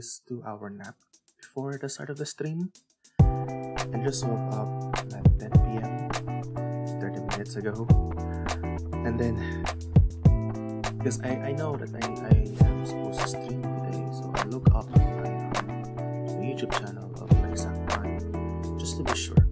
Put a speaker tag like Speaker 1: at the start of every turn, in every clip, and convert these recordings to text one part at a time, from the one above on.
Speaker 1: two hour nap before the start of the stream. And just woke up like 10 p.m. 30 minutes ago. And then because I, I know that I, I am supposed to stream today, so I look up my YouTube channel of exact just to be sure.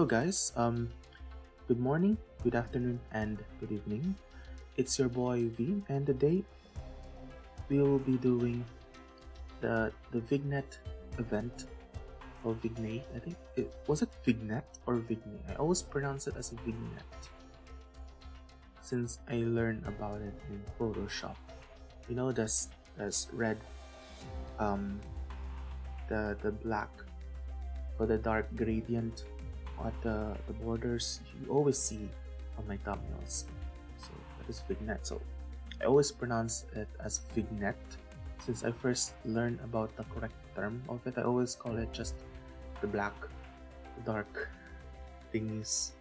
Speaker 1: Hello guys. Um good morning, good afternoon, and good evening. It's your boy V and today we will be doing the the Vignet event or Vignette. I think it was it Vignette or Vignette. I always pronounce it as Vignette since I learned about it in Photoshop. You know this this red um the the black or the dark gradient at the, the borders you always see on my thumbnails. So that is Vignette. So I always pronounce it as Vignette. Since I first learned about the correct term of it, I always call it just the black, dark thingies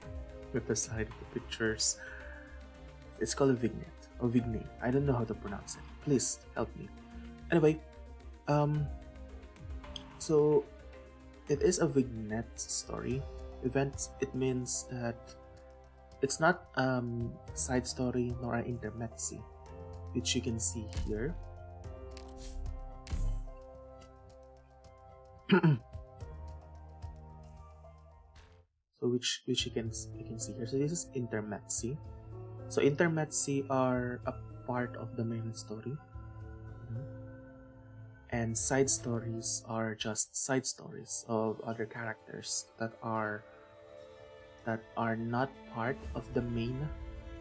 Speaker 1: with the side of the pictures. It's called a vignette or vignette. I don't know how to pronounce it. Please help me. Anyway, um, so it is a vignette story. Event. It means that it's not um side story nor an intermezzi, which you can see here. so which which you can you can see here. So this is intermezzi. So intermezzi are a part of the main story. And side stories are just side stories of other characters that are that are not part of the main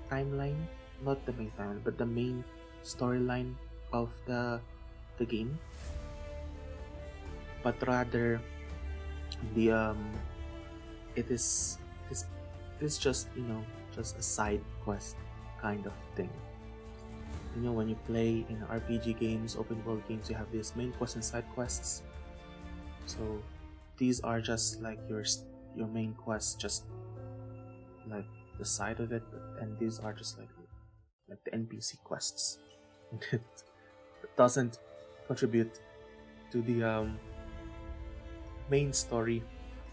Speaker 1: timeline, not the main timeline, but the main storyline of the the game. But rather the um it is this it's just you know just a side quest kind of thing you know when you play in rpg games open world games you have these main quests and side quests so these are just like your your main quests just like the side of it and these are just like like the npc quests it doesn't contribute to the um main story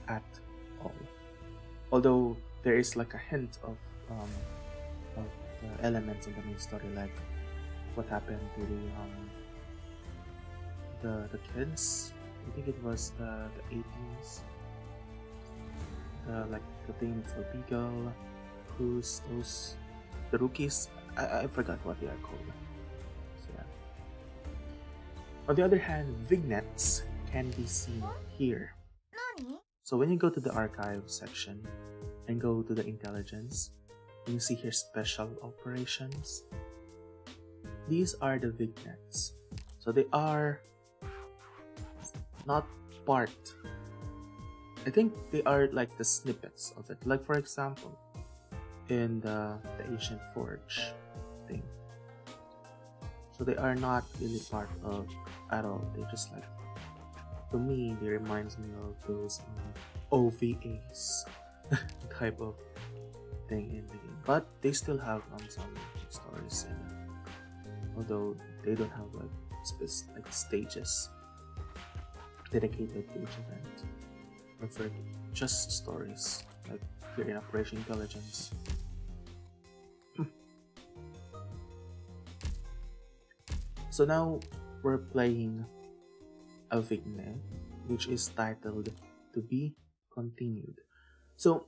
Speaker 1: at all. Although there is like a hint of um, elements in the main story, like what happened to the um, the the kids. I think it was the the 80s. The like the thing for Beagle, Kroos, those the rookies. I, I forgot what they are called. So yeah. On the other hand, vignettes can be seen here. So when you go to the archive section and go to the intelligence, you see here special operations. These are the vignettes. So they are not part. I think they are like the snippets of it. Like for example, in the, the ancient forge thing. So they are not really part of at all. They're just like to me they reminds me of those um, OVAs type of thing in the game. But they still have um, some stories in it. Although they don't have like spec- like stages dedicated to each event. For just stories like here in Operation Intelligence. Hmm. So now we're playing Avigne, which is titled To Be Continued. So,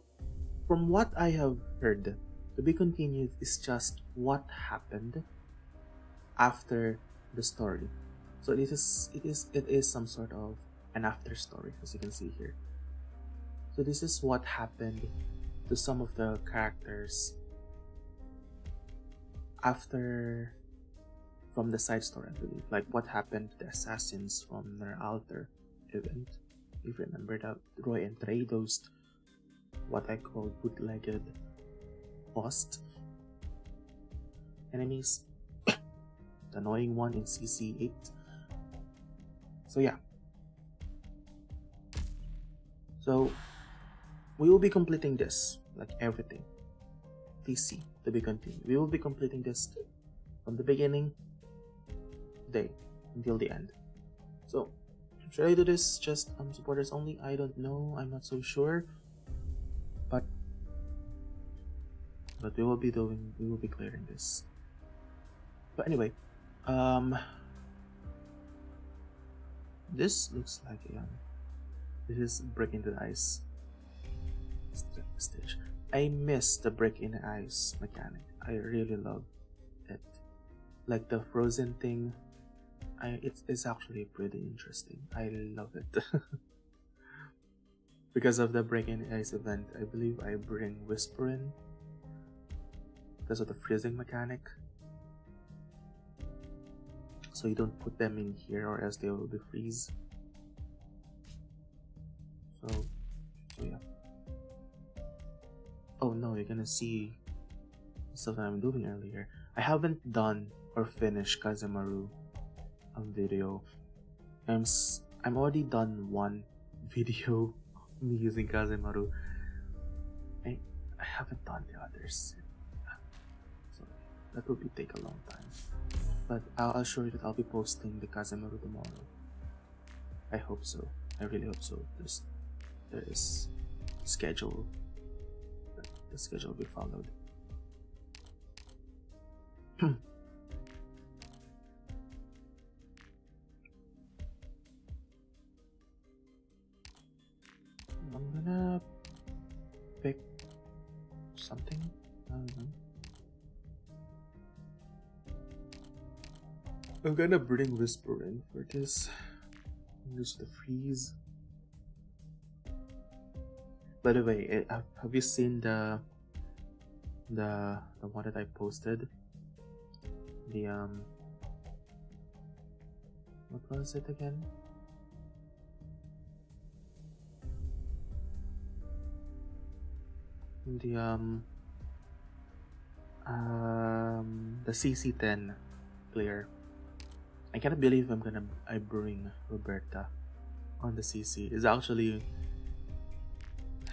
Speaker 1: from what I have heard, To Be Continued is just what happened after the story. So it is it is it is some sort of an after story as you can see here. So this is what happened to some of the characters after from the side story, I believe. Like what happened to the assassins from their altar event. If you remember that Roy and Trados what I call bootlegged post enemies. Annoying one in CC8. So yeah. So we will be completing this, like everything. TC to be continued. We will be completing this from the beginning day until the end. So should I do this just um supporters only? I don't know. I'm not so sure. But but we will be doing we will be clearing this. But anyway, um this looks like a um, this is break into the ice stage. I miss the break in the ice mechanic. I really love it. Like the frozen thing, I it's, it's actually pretty interesting. I love it. because of the break in the ice event, I believe I bring Whisperain because of the freezing mechanic. So you don't put them in here or else they will be freeze. So, so yeah oh no, you're gonna see stuff that I'm doing earlier. I haven't done or finished Kazemaru on video. I'm I'm already done one video me using Kazemaru. I I haven't done the others. So that will be take a long time. But I'll assure you that I'll be posting the Kazemaru tomorrow. I hope so. I really hope so. There's there is schedule the schedule will be followed. I'm gonna pick something. I don't know. I'm gonna bring Whisperain for this. Use the freeze. By the way, eh, have you seen the the the one that I posted? The um, what was it again? The um, um, the CC10 clear. I cannot believe I'm gonna I bring Roberta on the CC. It's actually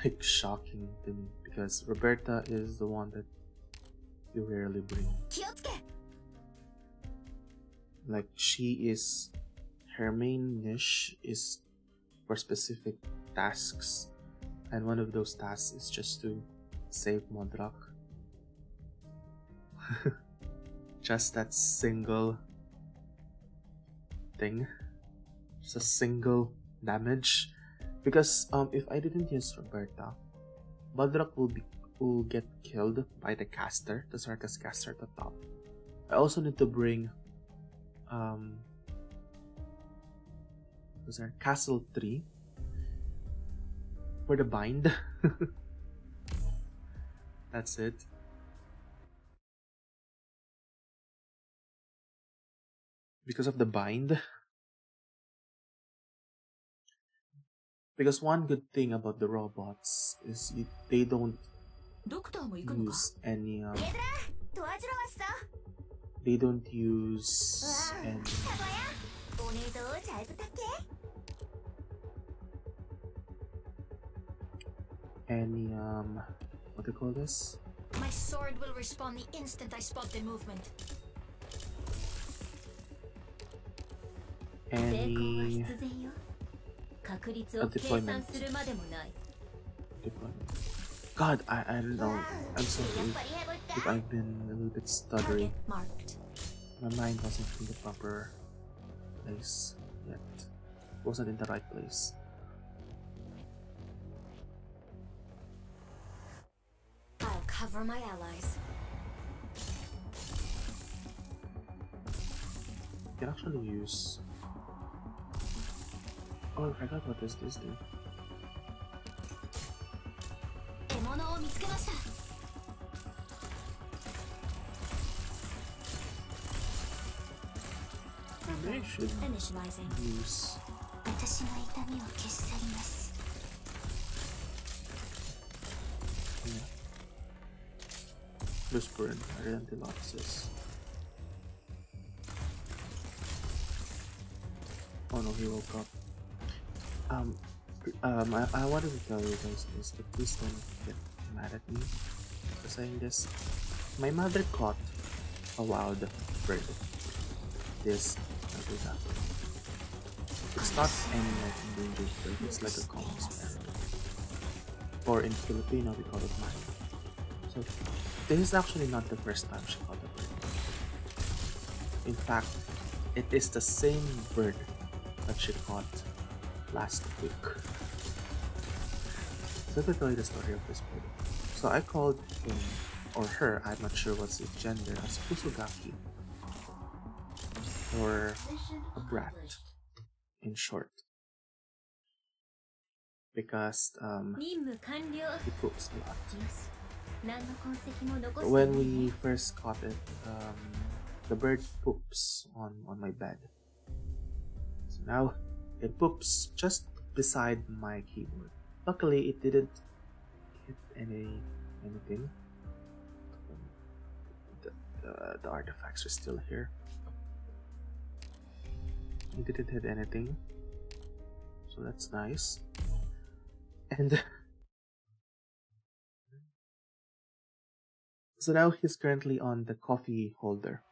Speaker 1: like shocking to me because Roberta is the one that you rarely bring. Like she is her main niche is for specific tasks and one of those tasks is just to save Mudrock. just that single thing. Just a single damage because um, if I didn't use Roberta, Mudrock will be will get killed by the caster, the Sarkaz caster at the top. I also need to bring um was there Castle 3 for the bind. That's it. Because of the bind, Because one good thing about the robots is they don't use any um, they don't use any any um what do you call this?
Speaker 2: My sword will respond the instant I spot the movement.
Speaker 1: Any deployment. God, I, I don't know. I'm sorry if I've been a little bit stuttery. My mind wasn't in the proper place yet. Wasn't in the right place.
Speaker 2: I'll cover my allies.
Speaker 1: You can actually use. Oh, I forgot what this Disney. do. Should use. Yeah. Luciferin, Oh no, he woke up. Um, um, I, I wanted to tell you guys this, but please don't get mad at me for saying this. My mother caught a wild bird. This, that? It's not any like endangered bird, it's like a common sparrow. Or in Filipino, we call it mine. So, this is actually not the first time she caught a bird. In fact, it is the same bird that she caught last week. So let me tell you the story of this product. So I called him or her, I'm not sure what's its gender, as Kusugaki or a brat in short. Because um, he poops a lot. When we first caught it, um, the bird poops on, on my bed. So now it poops just beside my keyboard. Luckily, it didn't hit any anything. The, the, the artifacts are still here. It didn't hit anything, so that's nice. And so now he's currently on the coffee holder.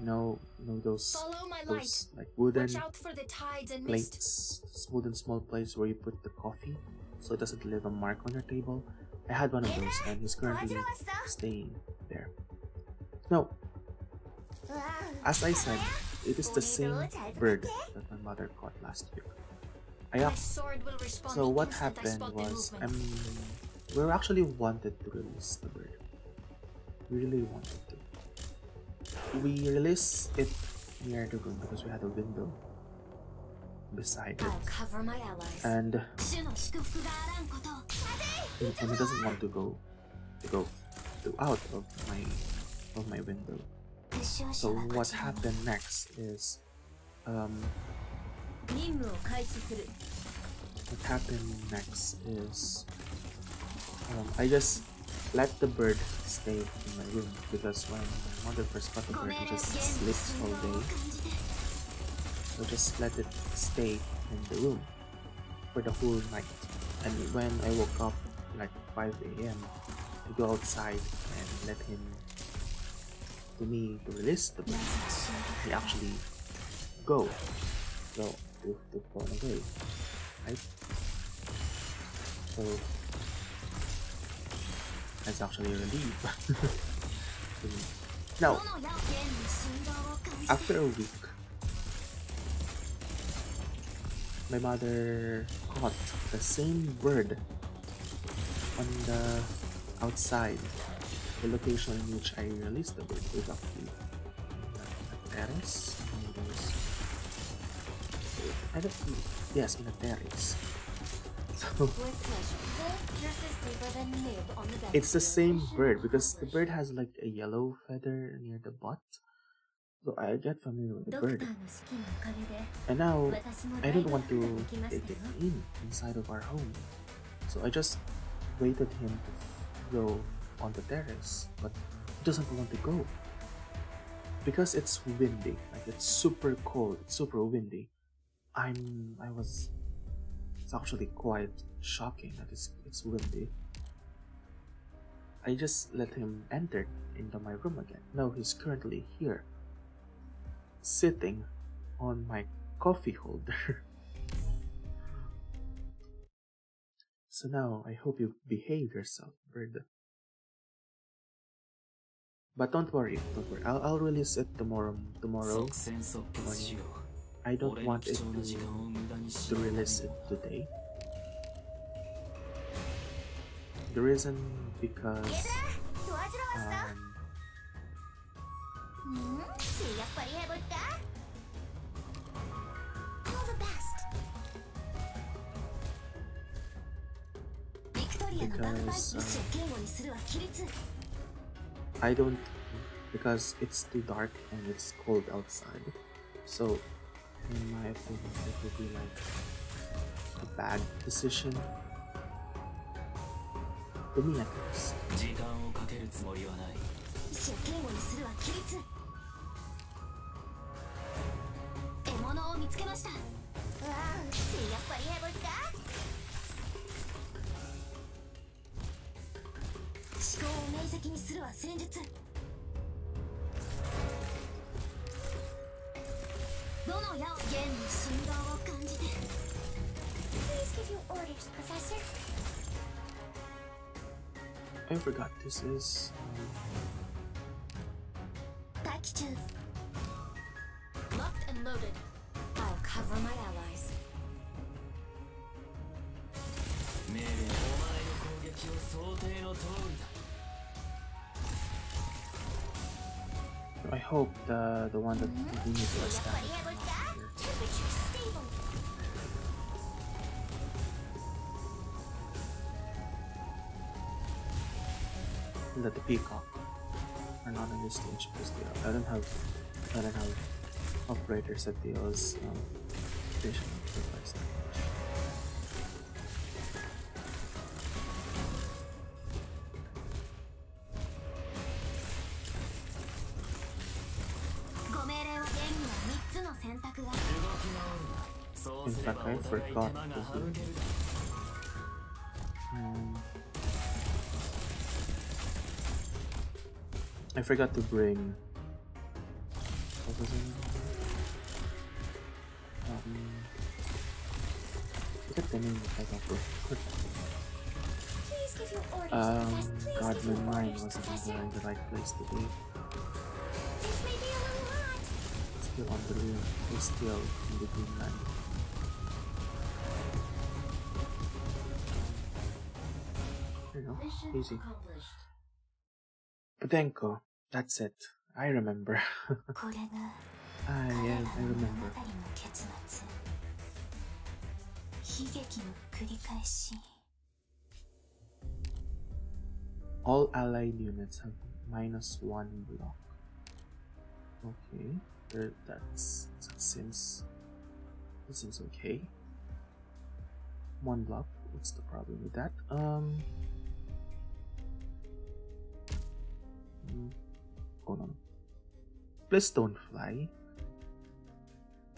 Speaker 1: You know, you know those
Speaker 2: my
Speaker 1: those like wooden
Speaker 2: Watch out for the tides and mist.
Speaker 1: plates, wooden small plates where you put the coffee, so it doesn't leave a mark on your table. I had one of those, and he's currently staying there. No, as I said, it is the same bird that my mother caught last year. I
Speaker 2: My
Speaker 1: ac-
Speaker 2: sword will respond
Speaker 1: so what happened was um, we were actually wanted to release the bird. We really wanted to we release it near to room because we had a window beside it. And and he doesn't want to go to go to out of my of my window. So what happened next is um what happened next is um, I just let the bird stay in my room because when my mother first got the bird, it just sleeps all day. So just let it stay in the room for the whole night. And when I woke up like 5 a.m., I go outside and let him to me to release the bird. He actually go So to, to fall away, right? So that's actually a relief. now, after a week, my mother caught the same bird on the outside the location in which I released the bird was actually a terrace. I don't, yes, in a terrace. It's the same bird because the bird has like a yellow feather near the butt. So I get familiar with the bird. And now I didn't want to take it in inside of our home. So I just waited him to go on the terrace, but he doesn't want to go. Because it's windy, like it's super cold, it's super windy. I'm I was it's actually quite shocking that it's it's windy. I just let him enter into my room again. No, he's currently here. Sitting on my coffee holder. so now I hope you behave yourself, bird. But don't worry, don't worry. I'll, I'll release it tomorrow. Tomorrow. I don't want it to, release it today. The reason because um, because
Speaker 2: um,
Speaker 1: I don't because it's too dark and it's cold outside. So in my opinion it would be like a bad decision. To me at least.
Speaker 3: 時間をかけるつもりはない
Speaker 2: 一種言語にするは規律獲物を見つけましたわあやっぱりヘブった思考を明晰にするは戦術どの矢を現に振動を感じて Please give your orders, Professor
Speaker 1: I forgot this is um,
Speaker 2: 待機中
Speaker 4: Locked and loaded. I'll cover my allies.
Speaker 3: 命令お前の攻撃を想定の通りだ
Speaker 1: I hope the the one that the need to
Speaker 2: attack.
Speaker 1: That the peacock are not in this stage because they are. I don't have I don't have operators that deals um, additional device. I forgot to do Um, I forgot to bring. What was it? Um, look at the name if I got good.
Speaker 2: Please give your orders,
Speaker 1: Um, God, my mind wasn't in the right place
Speaker 2: may be a little hot.
Speaker 1: Still on the room. We're still in the dreamland. There you go. Easy. Podenko. That's it. I remember.
Speaker 2: これが
Speaker 1: ah,
Speaker 2: 彼
Speaker 1: yeah,
Speaker 2: ら
Speaker 1: I
Speaker 2: の物語
Speaker 1: remember.
Speaker 2: の結末悲劇の繰り返し
Speaker 1: All allied units have minus one block. Okay, there, that's that seems that seems okay. One block. What's the problem with that? Um. Hold on. Please don't fly.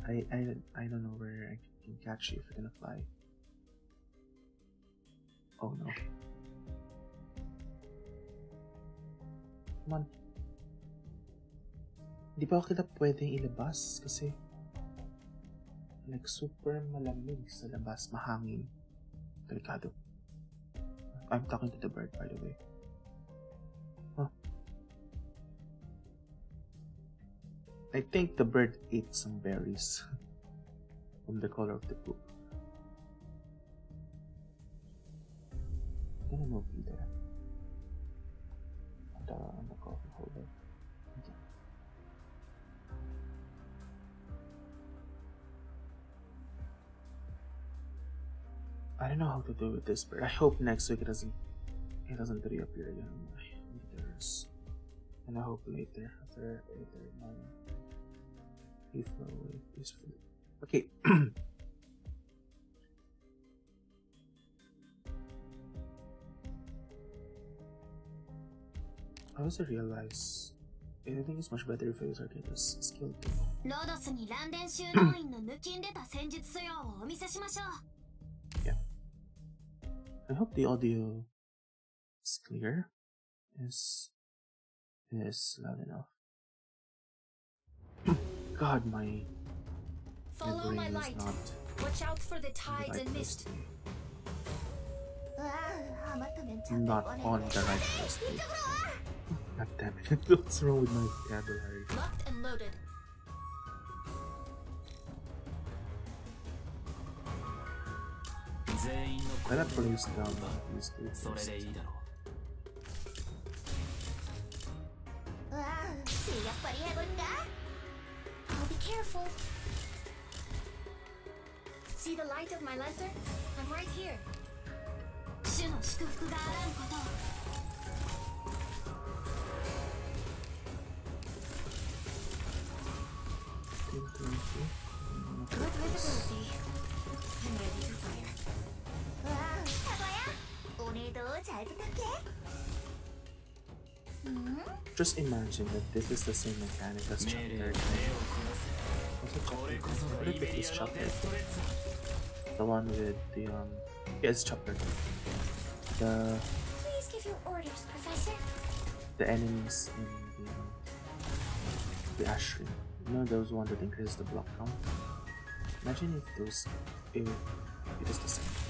Speaker 1: I I I don't know where I can catch you if you're gonna fly. Oh no. Come on. Di pa kita pwedeng ilabas kasi like super malamig sa labas, mahangin. Delikado. I'm talking to the bird by the way. I think the bird ate some berries from the color of the poop. I'm gonna move you there. On the, coffee holder. I don't know how to do with this bird. I hope next week it doesn't it doesn't reappear again meters And I hope later after later my he flew away peacefully. Okay. I also realize I think it's much better if I use Arcada's skill too.
Speaker 2: ロドスにランデン修道院の抜きん出た戦術素養をお見せしましょう
Speaker 1: I hope the audio is clear. It is loud enough. God, my.
Speaker 4: Follow my light.
Speaker 1: Not
Speaker 4: Watch out for the tides and mist.
Speaker 1: Not on the right list. God damn it. What's wrong with my vocabulary?
Speaker 2: Locked and loaded.
Speaker 1: Can I place down?
Speaker 3: それ
Speaker 1: first.
Speaker 3: でいいだろう
Speaker 4: うわあついやっぱりやぶんだ I'll be careful
Speaker 2: See the light of my lantern? I'm right here.
Speaker 4: 主の祝福があらんことを
Speaker 2: Good visibility. I'm ready to fire.
Speaker 4: うわあサバやおねどう잘 부탁해 음? Mm-hmm.
Speaker 1: Just imagine that this is the same mechanic as chapter it
Speaker 3: called?
Speaker 1: if it
Speaker 3: was
Speaker 1: chapter The one with the, um... Yeah, it's chapter The...
Speaker 4: Please give your orders, Professor.
Speaker 1: The enemies in the... Um, the ashram. You know those ones that increases the block count? Imagine if those... If it is the same.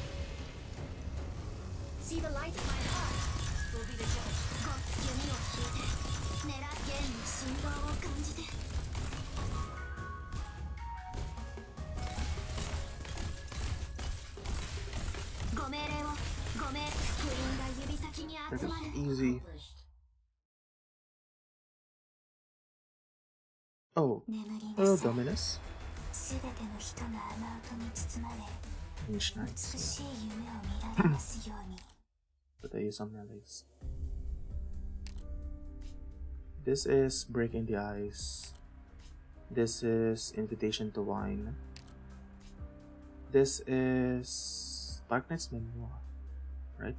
Speaker 1: That
Speaker 4: 集まる
Speaker 1: is easy. Oh,
Speaker 4: 眠り
Speaker 1: hello
Speaker 4: なさい
Speaker 1: Dominus.
Speaker 4: す
Speaker 1: with some release. This is Breaking the Ice. This is Invitation to Wine. This is Darknights Memoir, right?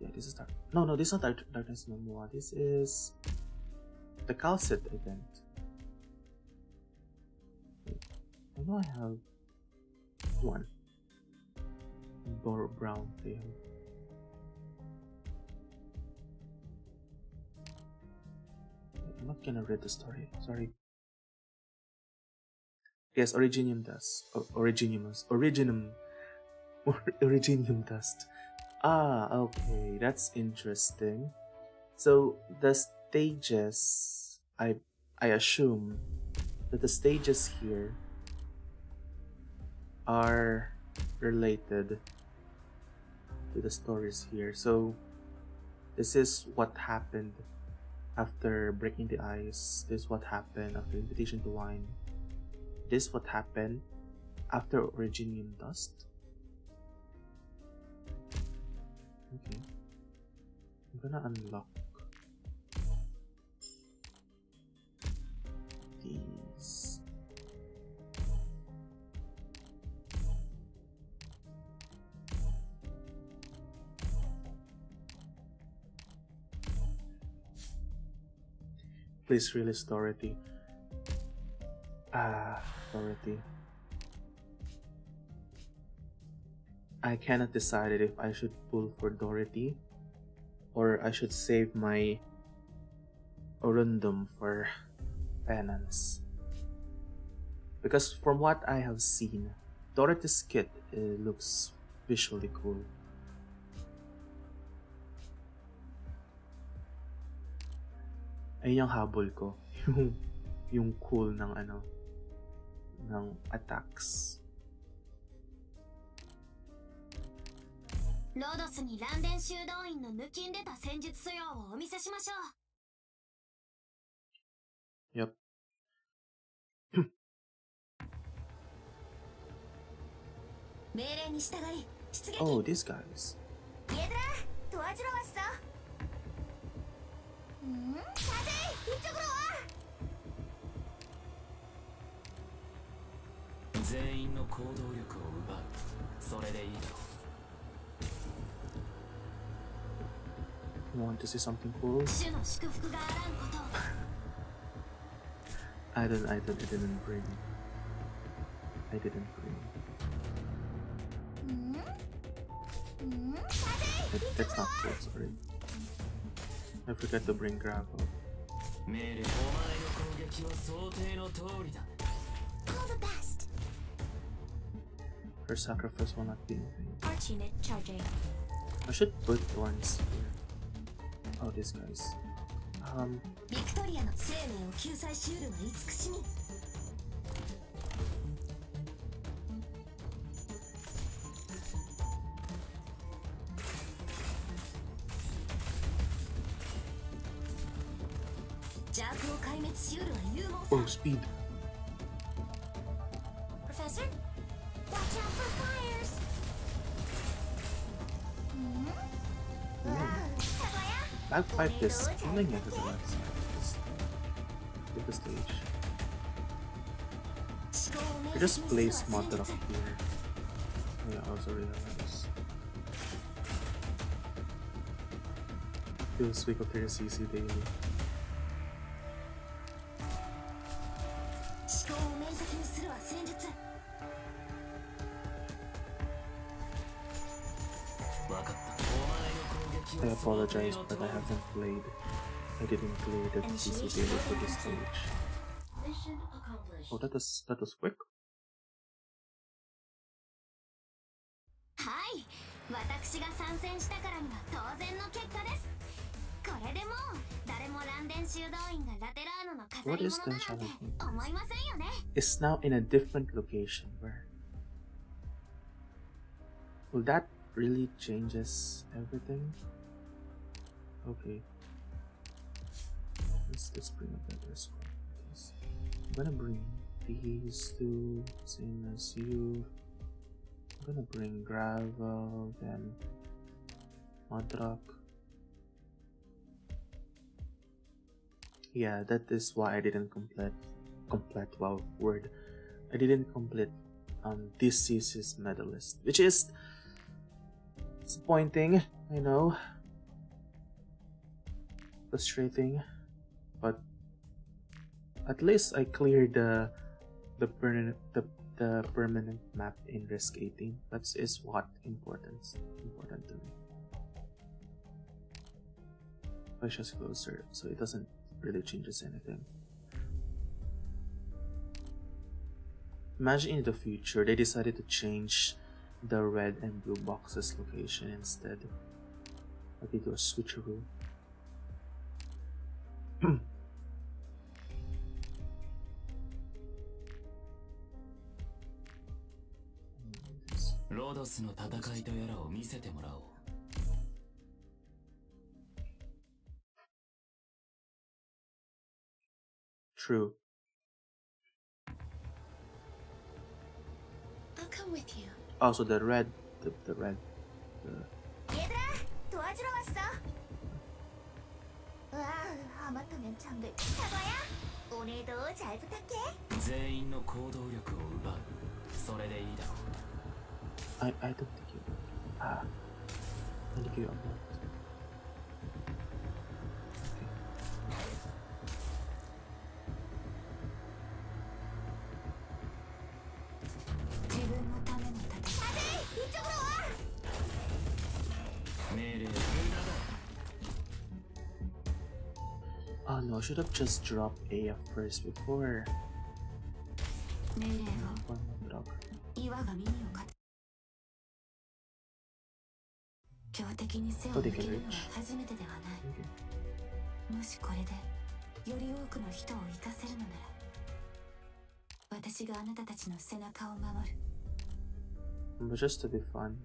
Speaker 1: Yeah, this is Dark. No, no, this is not Dark, Dark Memoir. This is the Calcet event. I know I have one. Brown tail. I'm not gonna read the story. Sorry. Yes, Originium dust. Originium. Originum. Or- Originium dust. Ah, okay. That's interesting. So the stages, I I assume that the stages here are related to the stories here. So this is what happened after breaking the ice. This is what happened after invitation to wine. This is what happened after originium dust. Okay. I'm gonna unlock these. Please release Dorothy. Ah, Dorothy. I cannot decide if I should pull for Dorothy or I should save my Orundum for penance. Because from what I have seen, Dorothy's kit uh, looks visually cool. Ayun yung habol ko. Yung, yung cool ng ano, ng attacks.
Speaker 4: ロドスにランデン修道院の抜きん出た戦術素養をお見せしましょう
Speaker 1: Yep.
Speaker 4: 命令に従い出撃
Speaker 1: Oh, these guys.
Speaker 4: 얘들아 도와주러 왔어 음? 다들 이쪽으로 와
Speaker 3: 全員の行動力を奪うそれでいいだろう
Speaker 1: You want to see something cool?
Speaker 2: 主の祝福があらんことを
Speaker 1: I don't, I don't, I didn't bring. I didn't bring.
Speaker 2: うんうん
Speaker 1: That, that's not cool, sorry. I forgot to bring gravel.
Speaker 2: All the best.
Speaker 1: Her sacrifice will not be in vain.
Speaker 4: Arch charging.
Speaker 1: I should put ones here. Oh, this guys. Um. speed.
Speaker 2: Professor, watch out for fires. Mm -hmm. mm. That
Speaker 1: pipe is spilling into the side of the stage.
Speaker 2: You
Speaker 1: just
Speaker 2: play
Speaker 1: Mother up here. Yeah, I also realize. Feels week of 30 CC daily. apologize,
Speaker 3: は想
Speaker 1: but
Speaker 3: 定
Speaker 1: I
Speaker 3: の通り
Speaker 1: haven't played. I didn't play the CC daily for this stage.
Speaker 5: Mission accomplished.
Speaker 1: Oh, that was that was quick.
Speaker 2: はい私が参戦したからには当然の結果ですこれでもう誰もランデン修道院がラテラーノの飾
Speaker 1: What
Speaker 2: り
Speaker 1: is
Speaker 2: 物
Speaker 1: the
Speaker 2: だなんて
Speaker 1: challenge?
Speaker 2: 思いませんよね
Speaker 1: It's now in a different location. Where? Will that really changes everything? Okay. Let's let's bring a better squad. please. I'm gonna bring these two, same as you. I'm gonna bring gravel, then mudrock. Yeah, that is why I didn't complete complete wow word. I didn't complete um this season's medalist, which is disappointing, I know. Frustrating. But at least I cleared the the permanent the, the permanent map in risk 18. That is what important important to me. Push us closer so it doesn't really changes anything. Imagine in the future they decided to change the red and blue boxes location instead. They do a switcheroo.
Speaker 3: ロドスの戦いとやらを見せてもらおう
Speaker 1: True.
Speaker 4: I'll come with you.
Speaker 1: Also the red the, the red the
Speaker 2: 얘들아 도와주러 왔어 와 하마터면 참들 사과야 오늘도 잘 부탁해
Speaker 3: 全員の行動力を奪うそれでいいだろう
Speaker 1: I I don't think you ah I think you unlocked. Okay. no, I should have just dropped AF first before
Speaker 2: 命令を
Speaker 1: one drop.
Speaker 2: 岩が耳をか強敵に背を向けるのは初めてではない
Speaker 1: Okay.
Speaker 2: もしこれでより多くの人を生かせるのなら私があなたたちの背中を守る
Speaker 1: But just to be fun.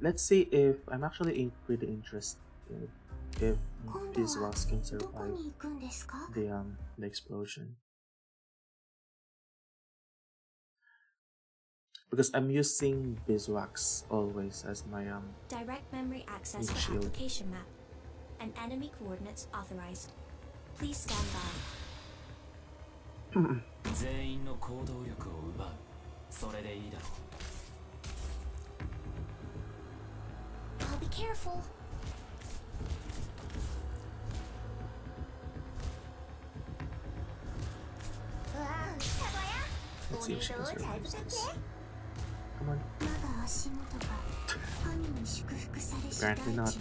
Speaker 1: Let's see if I'm actually in pretty interested if these rocks can
Speaker 2: どこ
Speaker 1: survive
Speaker 2: に行くんですか
Speaker 1: the um the explosion. Because I'm using beeswax always as my um
Speaker 4: Direct memory access
Speaker 1: Need
Speaker 4: for
Speaker 1: shield.
Speaker 4: application map. And enemy coordinates authorized. Please stand by.
Speaker 3: 全員の行動力を奪うそれでいいだろ
Speaker 4: I'll be careful
Speaker 1: 活用しましょう。Come on. Apparently not.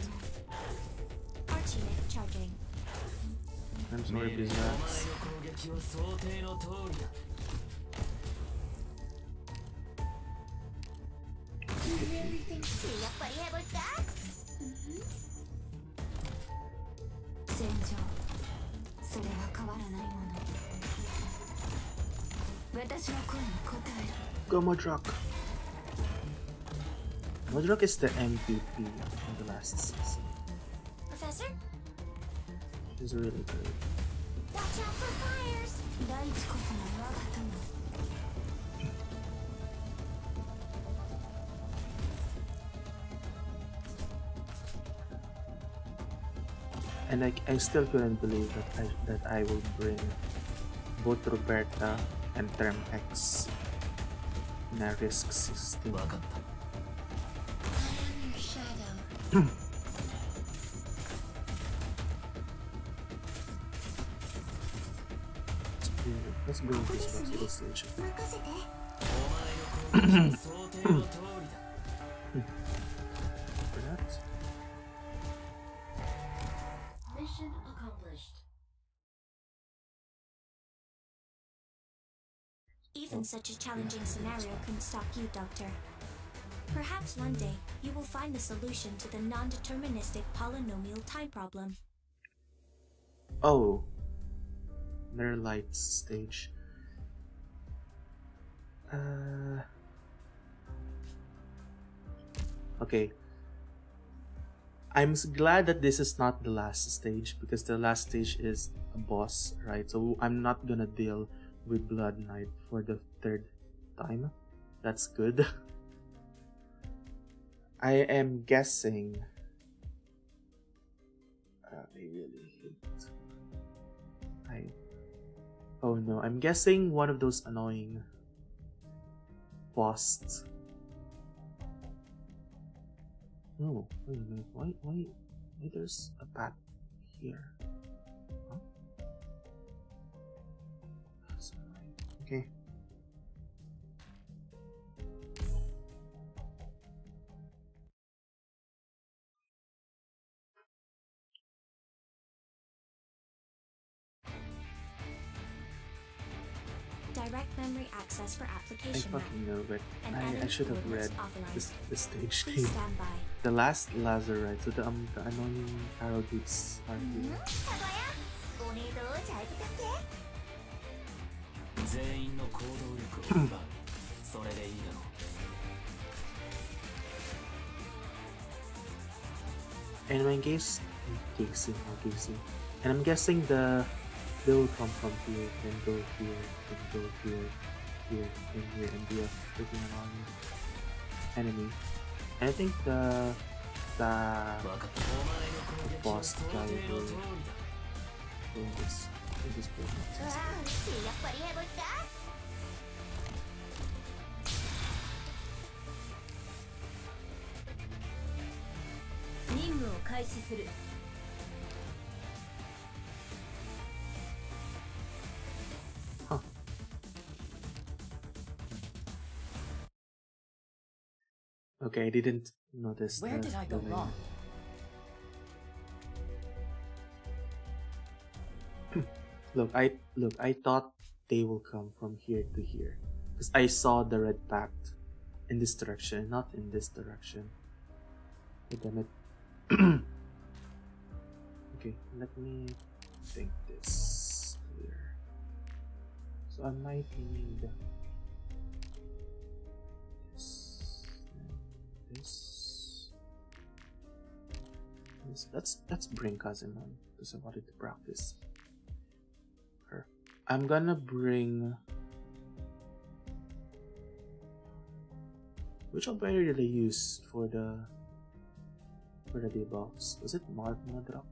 Speaker 1: I'm sorry,
Speaker 4: Blizzard. Mm-hmm.
Speaker 2: 戦場それは変わらないもの
Speaker 1: Gomodrock. Gomodrock is the MVP in the last season.
Speaker 4: Professor?
Speaker 1: He's really good.
Speaker 4: Watch out for fires!
Speaker 1: and I, I still couldn't believe that I, that I will bring both Roberta and tram X in a risk system. Let's go to this bus station.
Speaker 4: Such a challenging scenario couldn't stop you, Doctor. Perhaps one day you will find the solution to the non-deterministic polynomial time problem.
Speaker 1: Oh. Mirror Lights stage. Uh. Okay. I'm glad that this is not the last stage because the last stage is a boss, right? So I'm not gonna deal with Blood Knight for the third time. That's good. I am guessing. Uh, I really hate. I. Oh no, I'm guessing one of those annoying boss. No, wait a minute. Why, why, why there's a path here? Huh? Okay.
Speaker 4: access for application I
Speaker 1: fucking know, but I, I should have read this, the stage name. The last Lazarite, so the, um, the annoying Carol dudes are here. and I'm guessing, guessing, guessing, and I'm guessing the they will come from here, then go here, then go here, here in here and be a freaking annoying enemy. And I think the the boss guy will
Speaker 3: really
Speaker 1: doing this in this building. Okay, I didn't notice.
Speaker 2: Where did I go wrong?
Speaker 1: Look, I look. I thought they will come from here to here, because I saw the red pact in this direction, not in this direction. Damn it. okay, let me think this clear. So I might need this. this. Let's let's bring because I wanted to practice her. I'm gonna bring. Which operator did I use for the for the debuffs? Was it Mark Mudrock?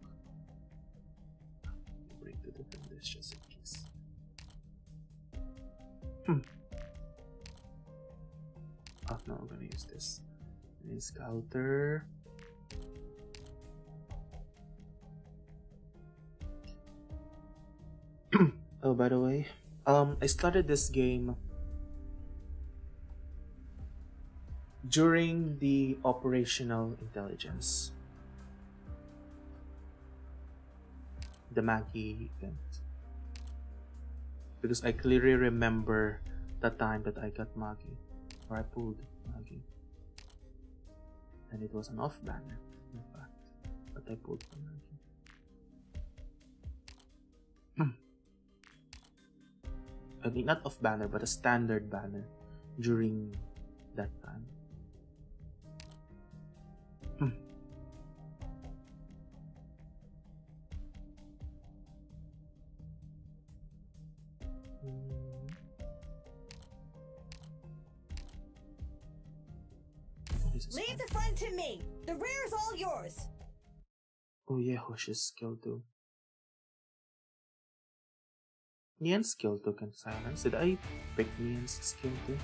Speaker 1: Bring two different lists just in case. Hmm. Oh no, I'm gonna use this. This counter. oh, by the way, um, I started this game during the operational intelligence, the Maggie event, because I clearly remember the time that I got Maggie, or I pulled Maggie, and it was an off banner, in fact, but I pulled for Maggie. Hmm. I mean, not off banner, but a standard banner during that time.
Speaker 6: to me. The rear's all yours.
Speaker 1: Oh yeah, Hoshi's skill too. Nian's skill took in silence. Did I pick Nian's skill too?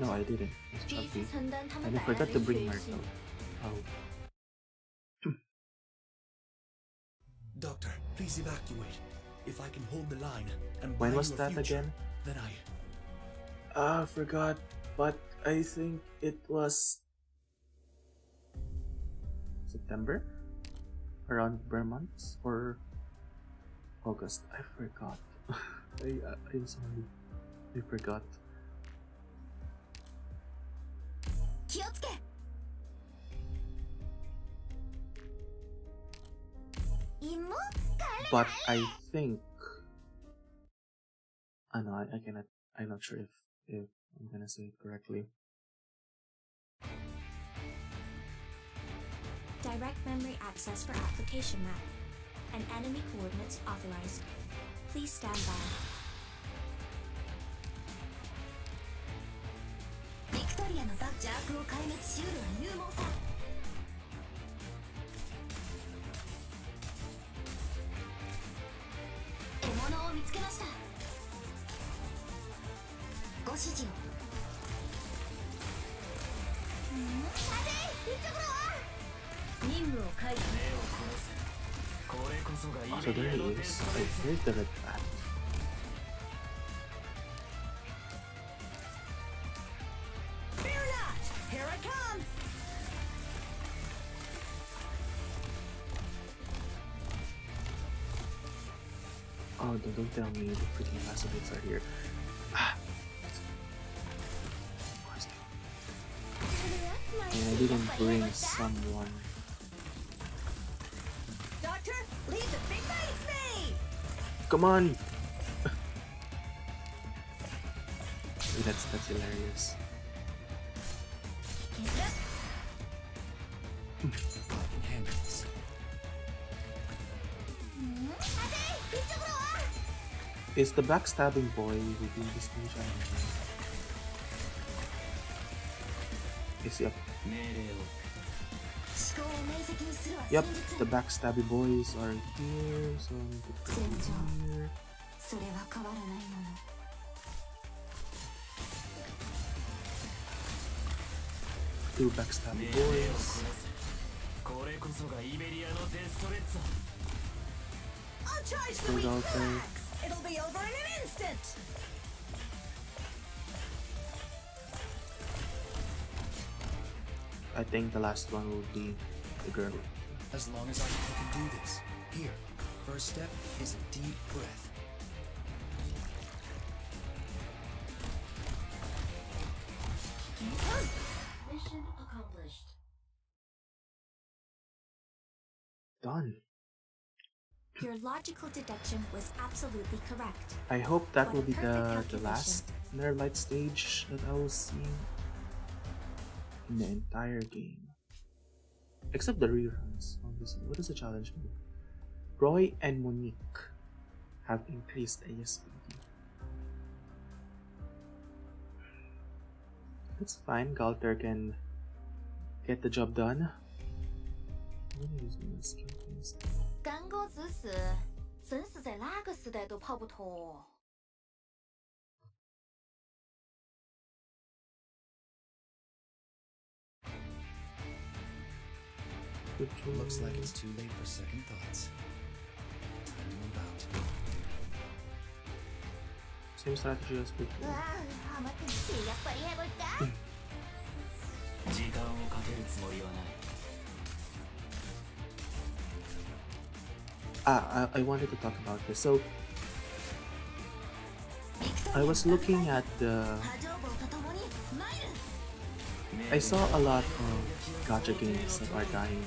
Speaker 1: No, I didn't. It's
Speaker 2: Chucky.
Speaker 1: And I forgot to bring Myrtle. Oh.
Speaker 7: Doctor, please evacuate. If I can hold the line and
Speaker 1: when was that
Speaker 7: future,
Speaker 1: again?
Speaker 7: Then I.
Speaker 1: Ah, forgot. But I think it was September, around Vermont or August. I forgot. I, I, I'm sorry. I forgot. But I think I know. I cannot. I'm not sure if if I'm gonna say it correctly.
Speaker 4: Direct memory access for application map. And enemy coordinates authorized. Please stand by.
Speaker 2: ビクトリアのバッ邪悪を壊滅しうるは勇猛さ獲物を見つけましたご指示をん待ていつ頃
Speaker 1: There he is. The red bat. Oh, don't, don't tell me the freaking massive are here. Ah. And I didn't bring someone. Come on! that's that's hilarious. Is the backstabbing boy within this ninja. Is he Yep, the backstabby boys are here, so
Speaker 2: I'm
Speaker 1: here. Two
Speaker 3: backstabby
Speaker 1: boys.
Speaker 6: I'll charge the weak It'll be over in an instant!
Speaker 1: I think the last one will be the girl.
Speaker 7: As long as I, I can do this. Here, first step is a deep breath.
Speaker 8: Mission accomplished.
Speaker 1: Done.
Speaker 4: Your logical deduction was absolutely correct.
Speaker 1: I hope that
Speaker 4: What
Speaker 1: will be the, the
Speaker 4: calculation.
Speaker 1: last Near Light stage that I will see in the entire game. Except the reruns, obviously. What is the challenge? Roy and Monique have increased ASPD. That's fine, Chalter can get the job done. I'm gonna use my skill
Speaker 7: Looks like it's too late for second thoughts. Time to move out.
Speaker 1: Same strategy as before. ah, I, I wanted to talk about this. So, I was looking at the I saw a lot of gacha games that are dying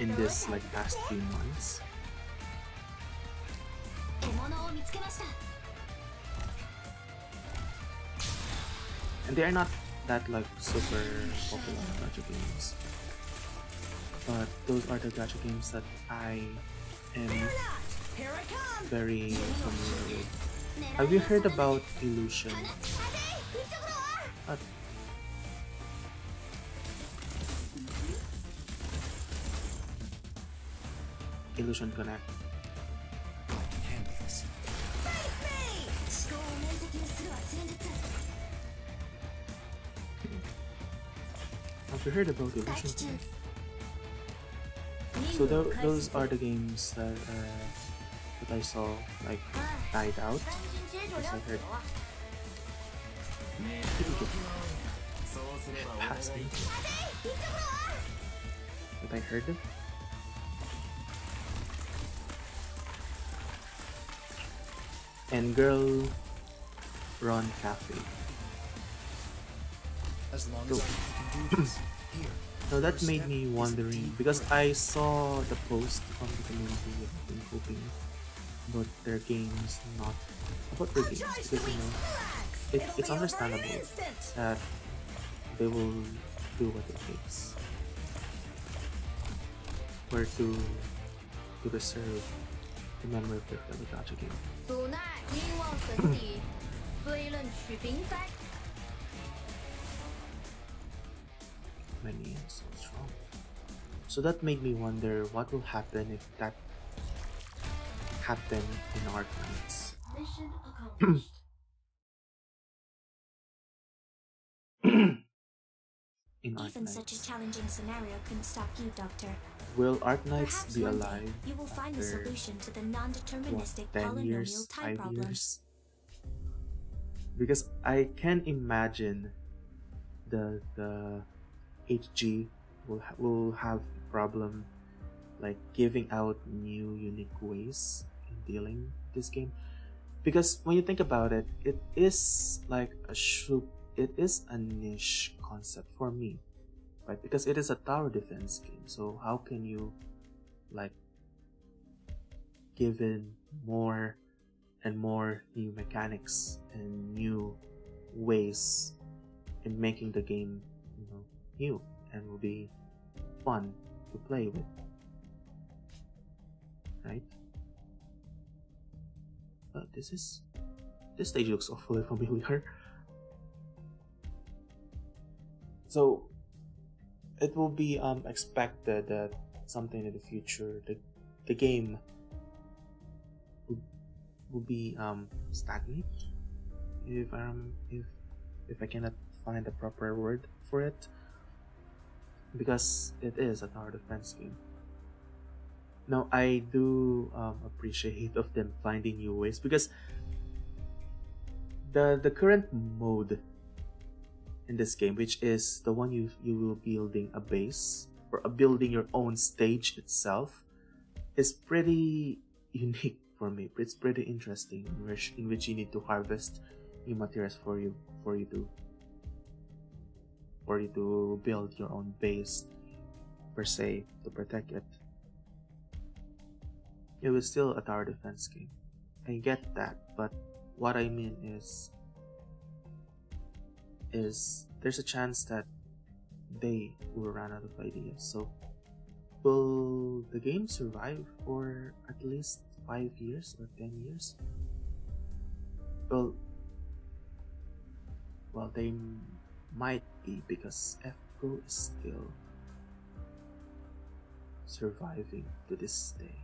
Speaker 1: in this like past few months. And they are not that like super popular gacha games. But those are the gacha games that I am very familiar with. Have you heard about Illusion? Uh, illusion connect. Have you heard about illusion connect? So
Speaker 4: th
Speaker 1: those are the games that uh, that I saw like died out because I heard me. Have I heard them? And girl, run cafe.
Speaker 7: As long
Speaker 1: so,
Speaker 7: as I can do this. Here.
Speaker 1: That made me wondering because I saw the post from the community been hoping about their games not about their games because you know it, it's understandable that they will do what it takes for to to preserve the memory of their fellow gacha game.
Speaker 4: 祖奈英望神邸，虽论取兵哉。
Speaker 1: Many and so strong. So that made me wonder what will happen if that happened in Arc Knights.
Speaker 8: Mission accomplished.
Speaker 4: Even such a challenging scenario couldn't stop you, Doctor.
Speaker 1: Will Arknights
Speaker 4: Perhaps
Speaker 1: be alive
Speaker 4: you will find the solution to the non-deterministic polynomial
Speaker 1: years,
Speaker 4: time
Speaker 1: 5
Speaker 4: problem.
Speaker 1: years? Because I can imagine the the HG will ha- will have a problem like giving out new unique ways in dealing this game. Because when you think about it, it is like a shoot it is a niche concept for me. Right? Because it is a tower defense game. So how can you like given more and more new mechanics and new ways in making the game you know new and will be fun to play with right but this is this stage looks awfully familiar so it will be um expected that something in the future the the game will be um stagnant if um if if I cannot find the proper word for it because it is a tower defense game. Now I do um, appreciate of them finding new ways because the the current mode in this game, which is the one you you will be building a base or building your own stage itself, is pretty unique for me. It's pretty interesting in which in which you need to harvest new materials for you for you to for you to build your own base per se to protect it. It was still a tower defense game. I get that, but what I mean is is there's a chance that they will run out of ideas. So will the game survive for at least five years or ten years? Well, well, they might be because FGO is still surviving to this day?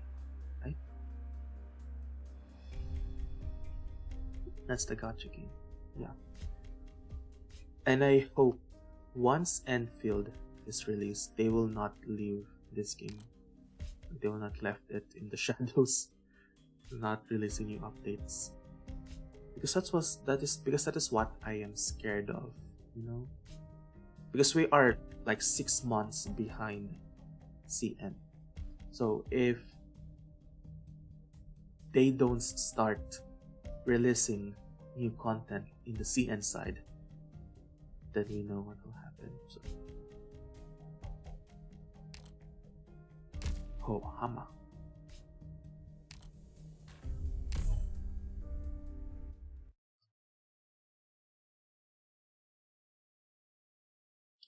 Speaker 1: That's the gacha game, yeah. And I hope once Endfield is released, they will not leave this game. They will not left it in the shadows, not releasing new updates. Because that was that is because that is what I am scared of, you know. Because we are like six months behind CN. So if they don't start releasing new content in the CN side, then we know what will happen. So. Oh, Hama.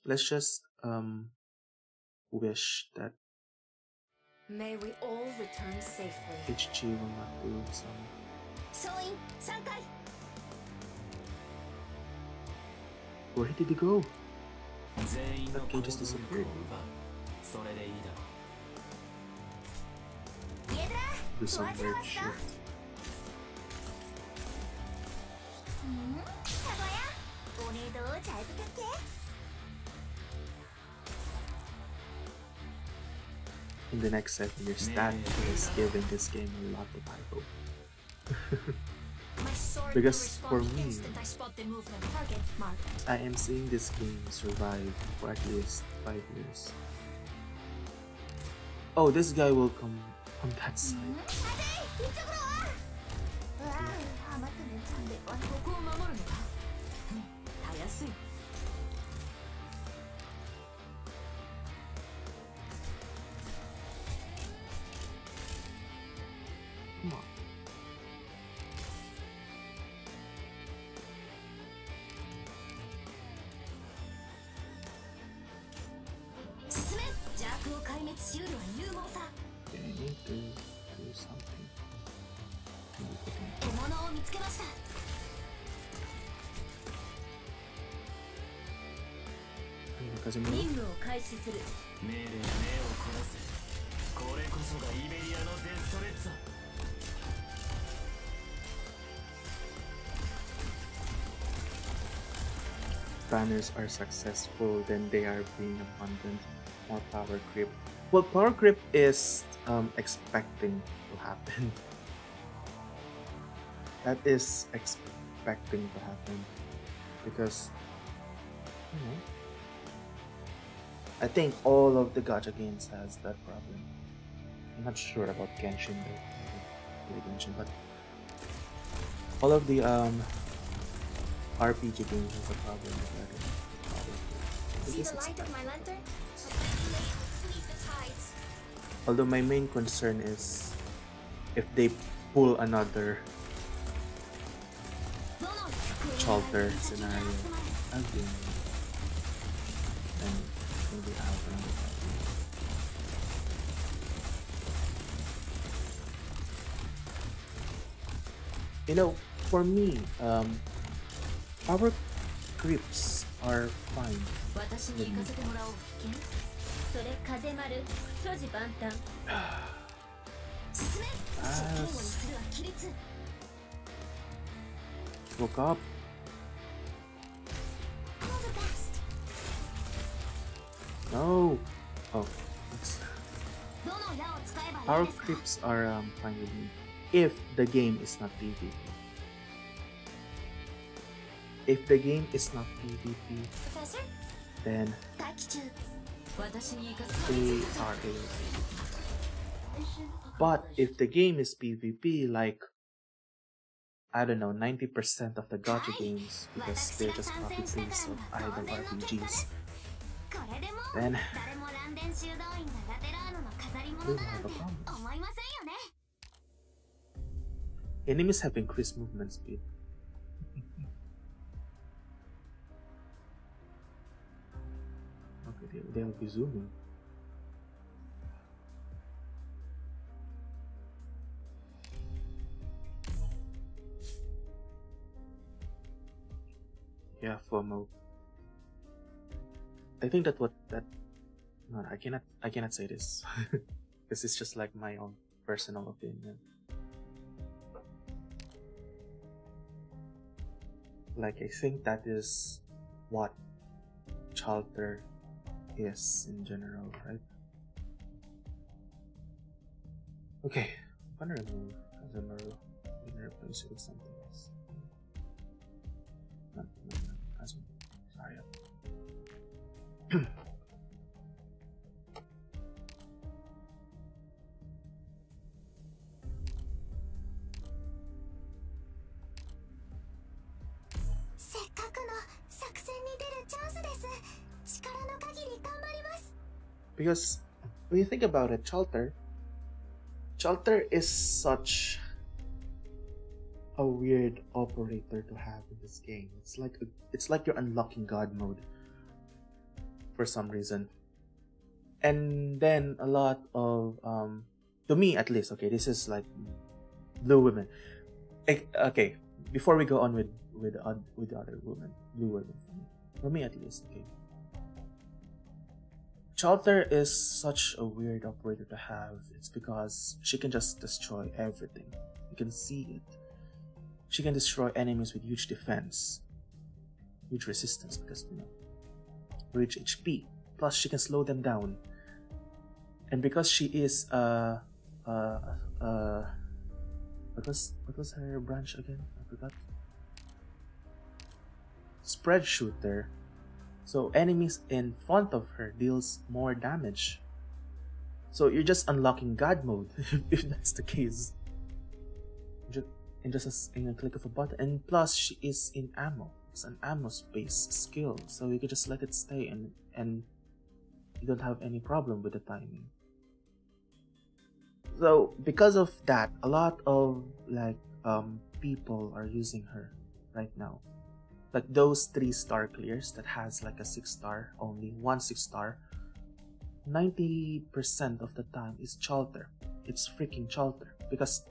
Speaker 1: Let's just um wish that
Speaker 6: May we all return safely.
Speaker 1: HG will not do some
Speaker 4: 総員3回
Speaker 1: Where did he go? That
Speaker 3: guy
Speaker 1: just disappeared. There's some weird shit. In the next segment, your stat is giving this game a lot of
Speaker 4: hype.
Speaker 1: Because for me-
Speaker 4: I spot the movement. Target marked.
Speaker 1: I am seeing this game survive for at least five years. Oh, this guy will come on that side.
Speaker 4: 아
Speaker 6: 開始する
Speaker 3: 命令目を凝らせこれこそがイベリアのデストレッツァ
Speaker 1: banners are successful, then they are being abundant. More power creep. Well, power creep is um, expecting to happen. that is expecting to happen because you know, I think all of the gacha games has that problem. I'm not sure about Genshin though. Genshin, but all of the um, RPG games has a problem with that. Although my main concern is if they pull another Chalter scenario again. You know, for me, um, our grips are fine.
Speaker 4: As...
Speaker 1: Look up. No! Oh.
Speaker 4: oh.
Speaker 1: Power creeps are um, fine with me. If the game is not PvP. If the game is not PvP, then they are AOE. But if the game is PvP, like, I don't know, 90% of the gacha games, because they're just copy-paste of idle RPGs, then. Enemies have increased movement speed. okay, they, they will be zooming. Yeah, for mode. I think that what that no, I cannot I cannot say this. because it's just like my own personal opinion. Like I think that is what Chalter is in general, right? Okay, I'm gonna remove Kazemaru and replace it with something else. Because when you think about it, Chalter, Chalter is such a weird operator to have in this game. It's like a, it's like you're unlocking God mode for some reason. And then a lot of um to me at least, okay, this is like blue women. Eh, Okay, before we go on with with with the other women, blue women, for me at least, okay. Chalter is such a weird operator to have. It's because she can just destroy everything. You can see it. She can destroy enemies with huge defense, huge resistance because you know, rich HP. Plus, she can slow them down. And because she is uh uh uh what was what was her branch again? I forgot. Spread shooter. So enemies in front of her deals more damage. So you're just unlocking God mode if that's the case. Just in just a, in a click of a button. And plus she is in ammo. It's an ammo space skill. So you can just let it stay and and you don't have any problem with the timing. So because of that, a lot of like um people are using her right now. Like those three star clears that has like a six star only, one six star. 90% of the time is Chalter. It's freaking Chalter because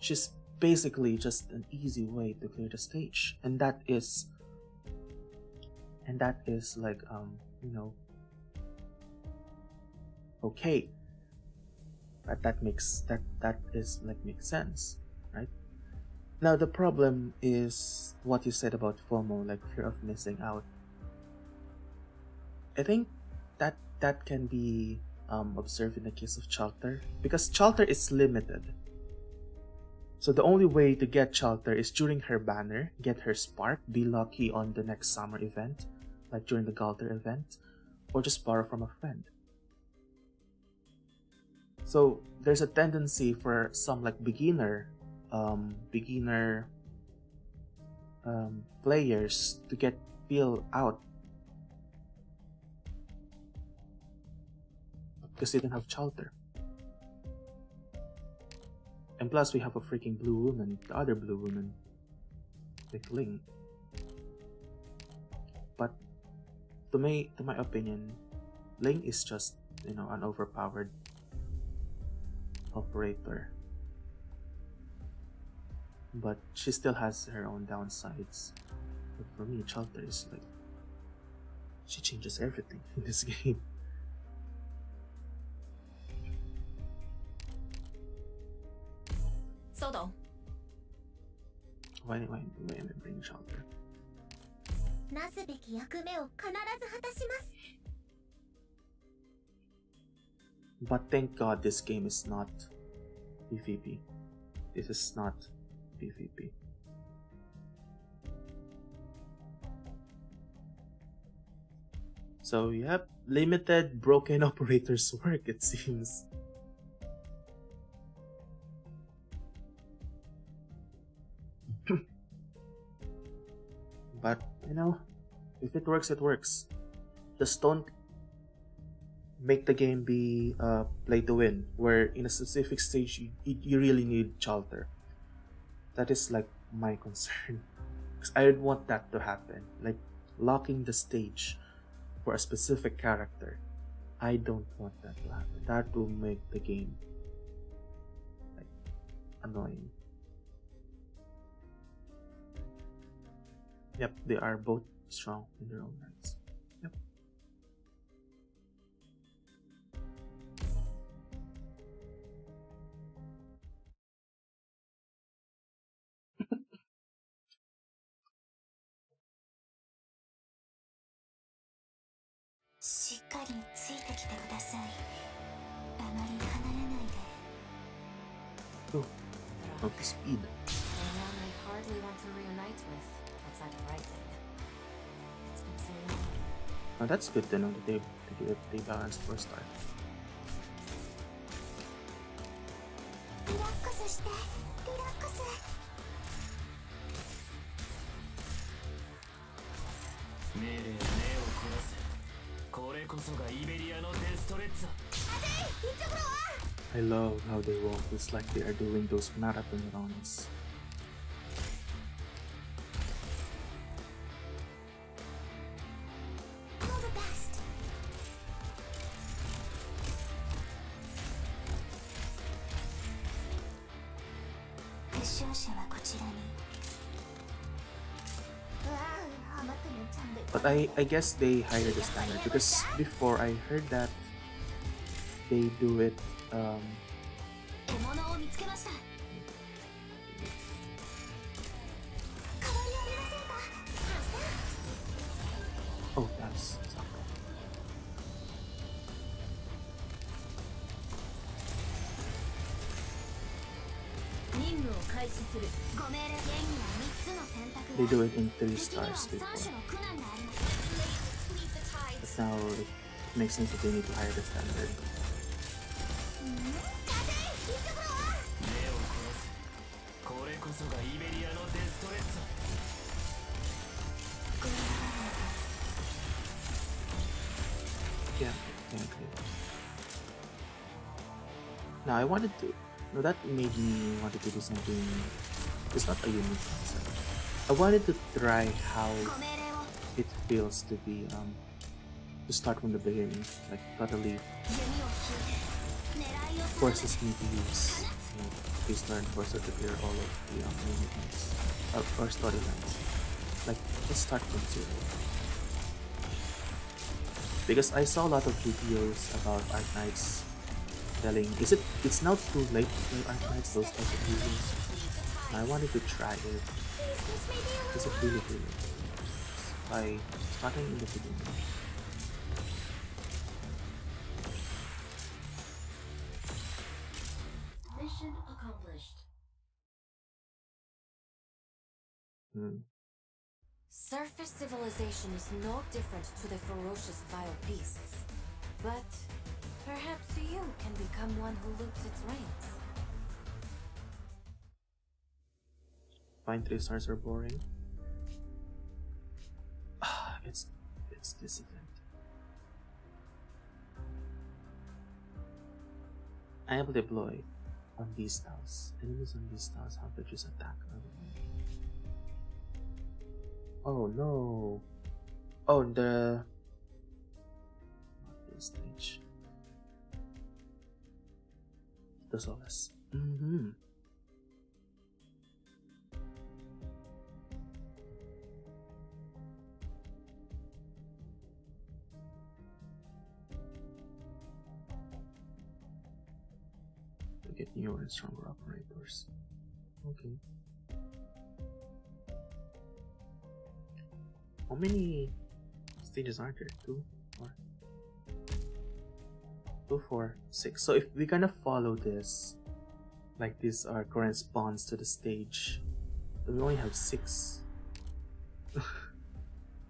Speaker 1: she's basically just an easy way to clear the stage. And that is and that is like um you know okay. That that makes that that is like makes sense right? Now the problem is what you said about FOMO like fear of missing out. I think that that can be um, observed in the case of Chalter because Chalter is limited so the only way to get Chalter is during her banner, get her spark, be lucky on the next summer event, like during the Chalter event, or just borrow from a friend. So there's a tendency for some like beginner, um, beginner um, players to get feel out because they don't have Chalter. And plus, we have a freaking blue woman, the other blue woman, like Ling. But to my to my opinion, Ling is just you know an overpowered operator. But she still has her own downsides. But for me, Chalter is like she changes everything in this game.
Speaker 6: Sodo,
Speaker 1: Why why why am I bring Chalter?
Speaker 6: なすべき役目を必ず果たします
Speaker 1: But thank God this game is not PvP. This is not PvP. So yep, limited broken operators work it seems. but you know, if it works, it works. Just don't make the game be uh, play to win, where in a specific stage you, you really need Chalter. That is like my concern. Because I don't want that to happen. Like locking the stage for a specific character. I don't want that to happen. That will make the game like annoying. Yep, they are both strong in their own rights. Yep. oh, okay, speed.
Speaker 9: I hardly want to reunite with. It's been so long.
Speaker 1: Oh, that's good to know that they, they, they balanced for a start. I love how they walk, it's like they are doing those marathon runs. I guess they hired the standard because before I heard that they do it um, Oh, that's They do it in
Speaker 2: 3
Speaker 1: stars before. So it makes sense that they need to hire the standard. Yeah, okay. Now I wanted to No, that made me wanted to do something. It's not a unique concept. I wanted to try how it feels to be um, to start from the beginning, like totally forces me to use this learn forces to clear all of the uh, um, units uh, or, or storylines. Like let's start from zero. Because I saw a lot of videos about Arknights telling is it it's now too late to play Arknights those types of videos. I wanted to try it. Is it really good? By starting in the beginning. Hmm.
Speaker 9: Surface civilization is no different to the ferocious vile beasts. But perhaps you can become one who loops its reins.
Speaker 1: Find three stars are boring. Ah, it's it's this event. I am deploy on these stars. Enemies on these stars have to just attack early. Oh no! Oh the this stage. The solace. Mm-hmm. to get newer and stronger operators. Okay. How many stages are there? Two, four, six. So if we kind of follow this, like these are corresponds to the stage, we only have six.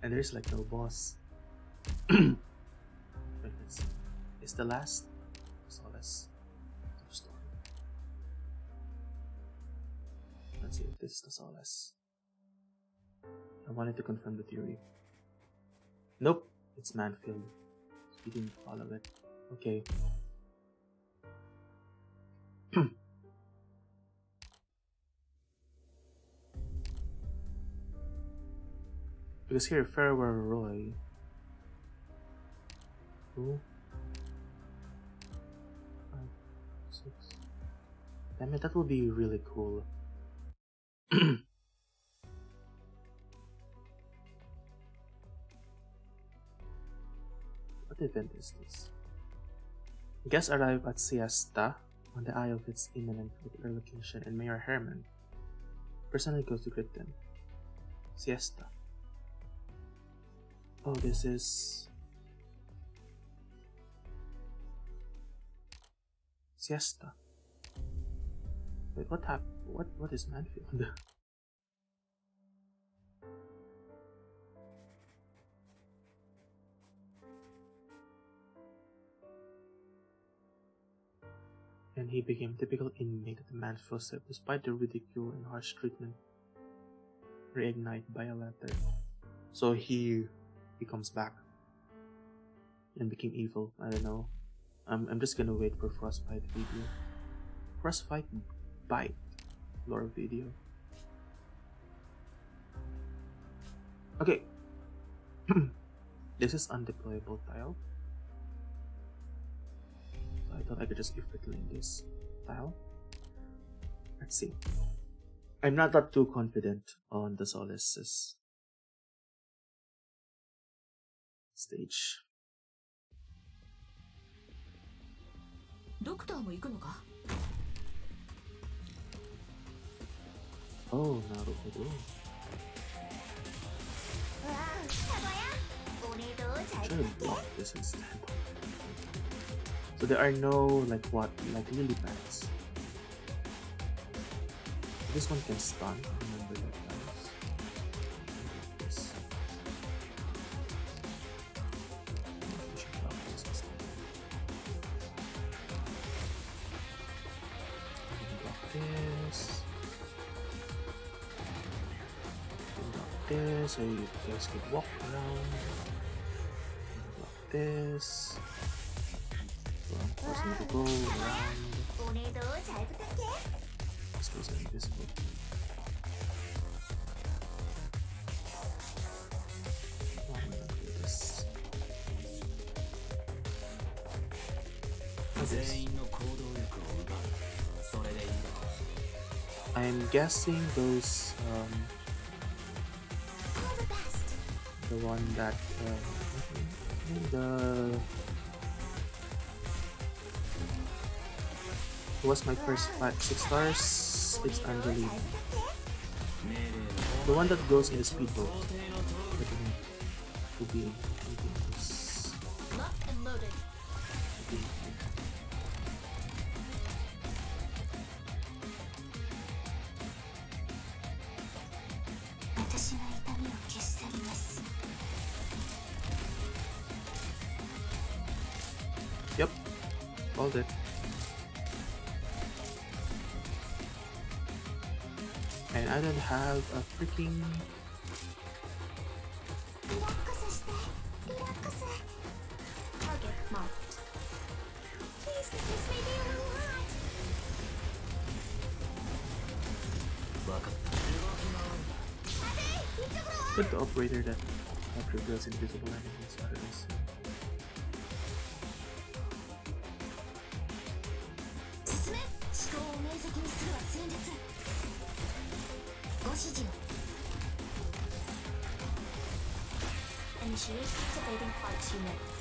Speaker 1: and there's like no boss. Let's the last Solace? Let's see if this is the Solace. I wanted to confirm the theory. Nope, it's Mansfield. We didn't follow it. Okay. because here, Farewell Roy. Two, five, six. Damn it, that would be really cool. What event is this? Guests arrive at Siesta on the eye of its imminent relocation, and Mayor Herman personally goes to greet them. Siesta. Oh, this is. Siesta. Wait, what happened? What, what is Mansfield? and he became typical inmate of the Mansfield set despite the ridicule and harsh treatment reignited by a letter. So he he comes back and became evil. I don't know. I'm I'm just gonna wait for Frostbite video. Frostbite bite lore video. Okay. this is undeployable tile. I thought I could just effortlessly this tile. Let's see. I'm not that too confident on the Solace's stage.
Speaker 6: ドクターも行くのか
Speaker 1: Oh, なるほど。Should have blocked this instead. So there are no like what like lily pads. This one can stun. Remember that guys. This. This so you guys can walk around. Block this go around. This goes invisible. I'm guessing those um, the one that uh, the was my first five, 6 stars, it's
Speaker 3: unbelievable.
Speaker 1: The one that goes in the speedboat.
Speaker 3: た
Speaker 1: Put the operator that, that reveals invisible
Speaker 4: Activating parts unit Professor?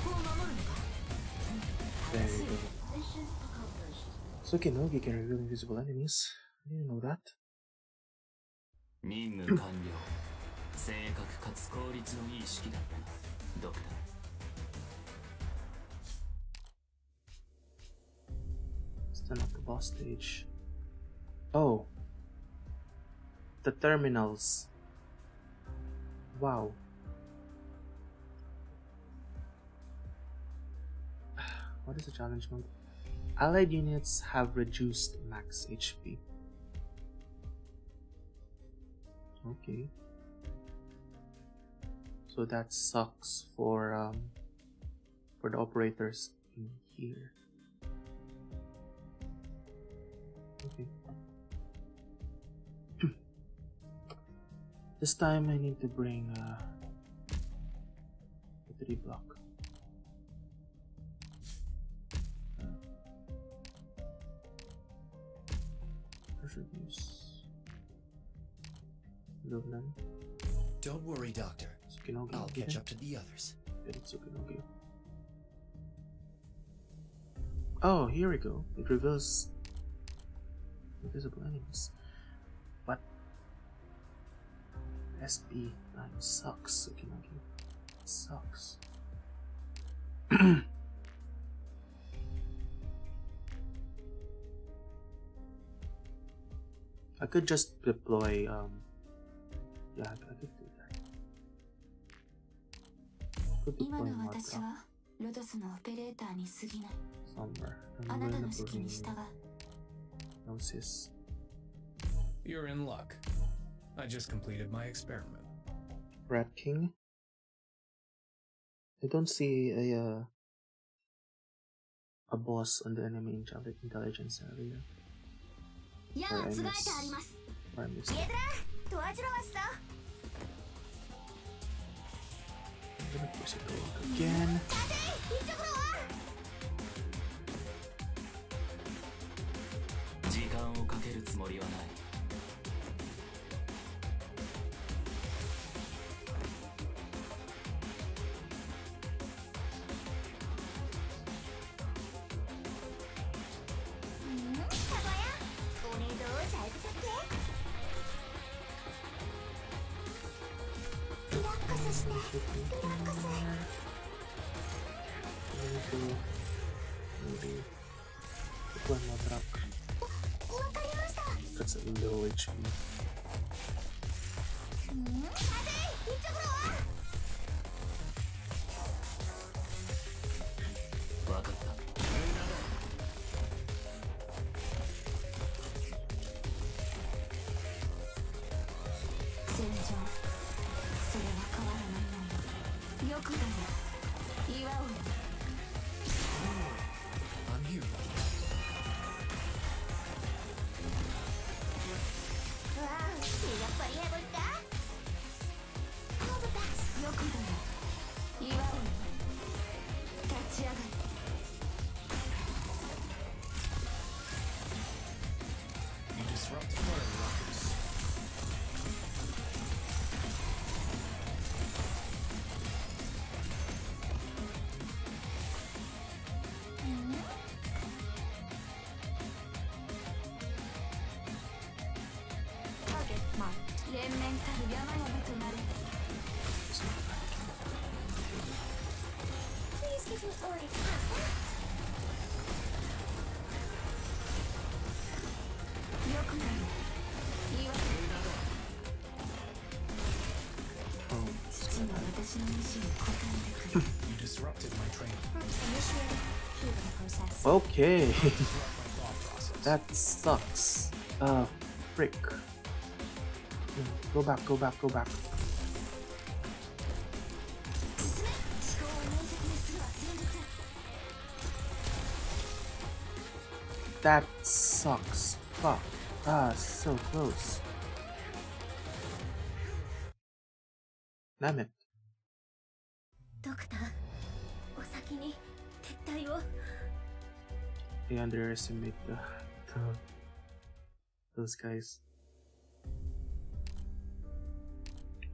Speaker 6: こを守るのか
Speaker 1: There you go. So Kenobi can reveal invisible enemies. I didn't know that.
Speaker 3: 任務完了正確かつ効率のいい式だったなドクター
Speaker 1: Not the boss stage. Oh. The terminals. Wow. What is the challenge mode? Allied units have reduced max HP. Okay. So that sucks for um for the operators in here. Okay. this time I need to bring uh the three block. Uh, I should use Lunan.
Speaker 7: Don't worry, Doctor.
Speaker 1: Tsukinogi.
Speaker 7: I'll catch up to the others.
Speaker 1: Oh, here we go. It reveals invisible enemies. But SB nine sucks, okay, okay. It sucks. I could just deploy, um, yeah, I could do that. I
Speaker 2: could
Speaker 1: deploy somewhere. I'm
Speaker 2: going to
Speaker 1: hypnosis.
Speaker 10: You're in luck. I just completed my experiment.
Speaker 1: Rat King? I don't see a uh, a boss on the enemy intelligence area.
Speaker 4: Yeah,
Speaker 1: I'm gonna push it again.
Speaker 3: 時間をかけるつもりはない。
Speaker 1: A
Speaker 4: Please give me
Speaker 2: past that. You are.
Speaker 10: You disrupted my
Speaker 4: train.
Speaker 1: Okay. that sucks. Uh, frick. Go back, go back, go back. That sucks. Fuck. Ah, so close. Damn it.
Speaker 6: Doctor,
Speaker 1: they underestimate the, the those guys.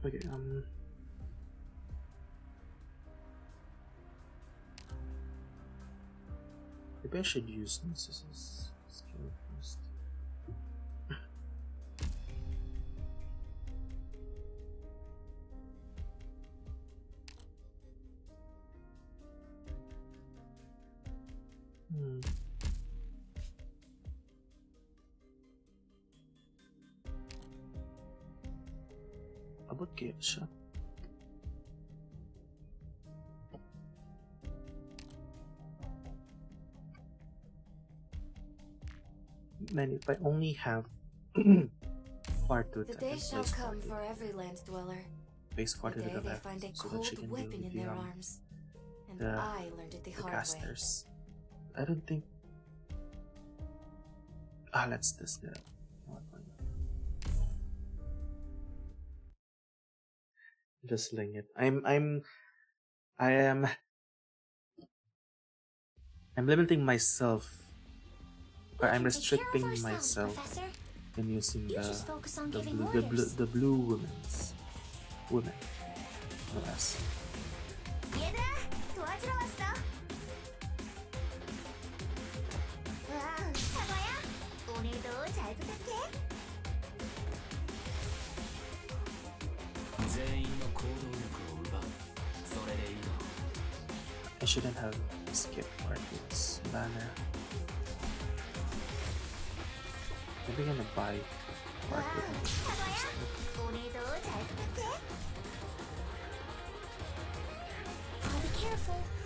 Speaker 1: Okay, um Maybe I should use Narcissus skill first. Hmm. Siya? Man, if I only have part two
Speaker 9: The day shall come for every land dweller.
Speaker 1: Place
Speaker 9: The day
Speaker 1: the
Speaker 9: they
Speaker 1: left
Speaker 9: find a
Speaker 1: so
Speaker 9: cold weapon in their arms. And
Speaker 1: the-
Speaker 9: I learned it the,
Speaker 1: the
Speaker 9: hard way.
Speaker 1: casters. I don't think. Ah, let's test it. out. Just sling it. I'm. I'm. I am. I'm limiting myself. Or I'm
Speaker 4: can take care of
Speaker 1: restricting myself
Speaker 4: Professor.
Speaker 1: in using the
Speaker 4: just focus on
Speaker 1: the blue, the blue the blue women's women. No S. shouldn't have skipped Margaret's banner. Maybe I'm gonna buy
Speaker 4: Margaret. Be careful.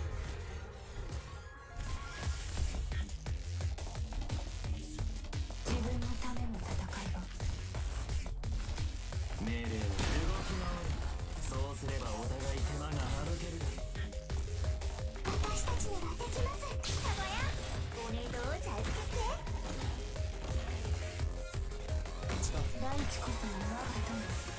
Speaker 2: 大地こそが我が友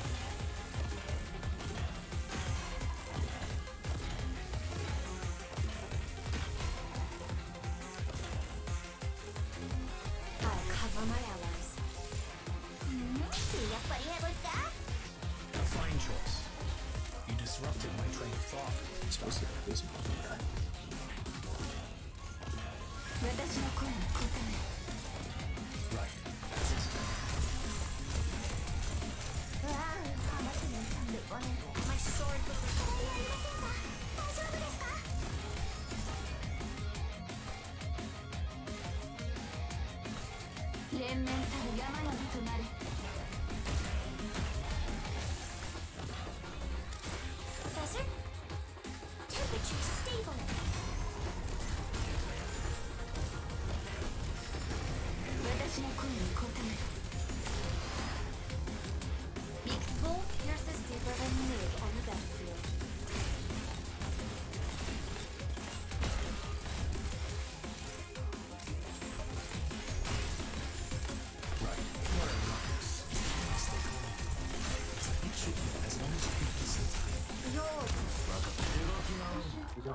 Speaker 2: 連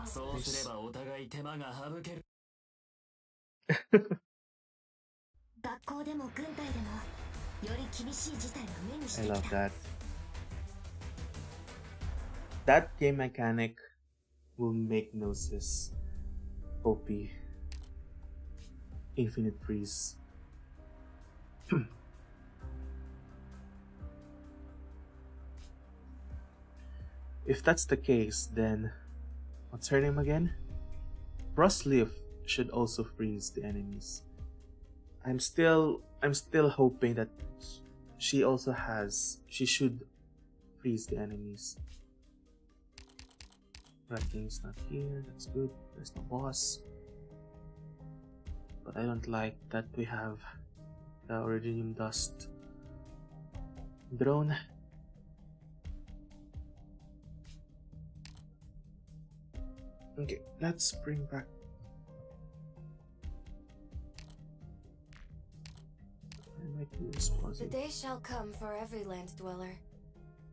Speaker 3: そうすればお互い手間が省ける
Speaker 4: 学校でも軍隊でもより厳しい事態を目にし
Speaker 1: I
Speaker 4: て
Speaker 1: love
Speaker 4: きた
Speaker 1: that. That game mechanic will make Gnosis OP. Infinite freeze. if that's the case, then what's her name again? Frostleaf should also freeze the enemies. I'm still I'm still hoping that she also has she should freeze the enemies. Red King's not here, that's good. There's no boss. But I don't like that we have the Originium Dust drone. Okay, let's bring back I might this
Speaker 9: The day shall come for every land dweller.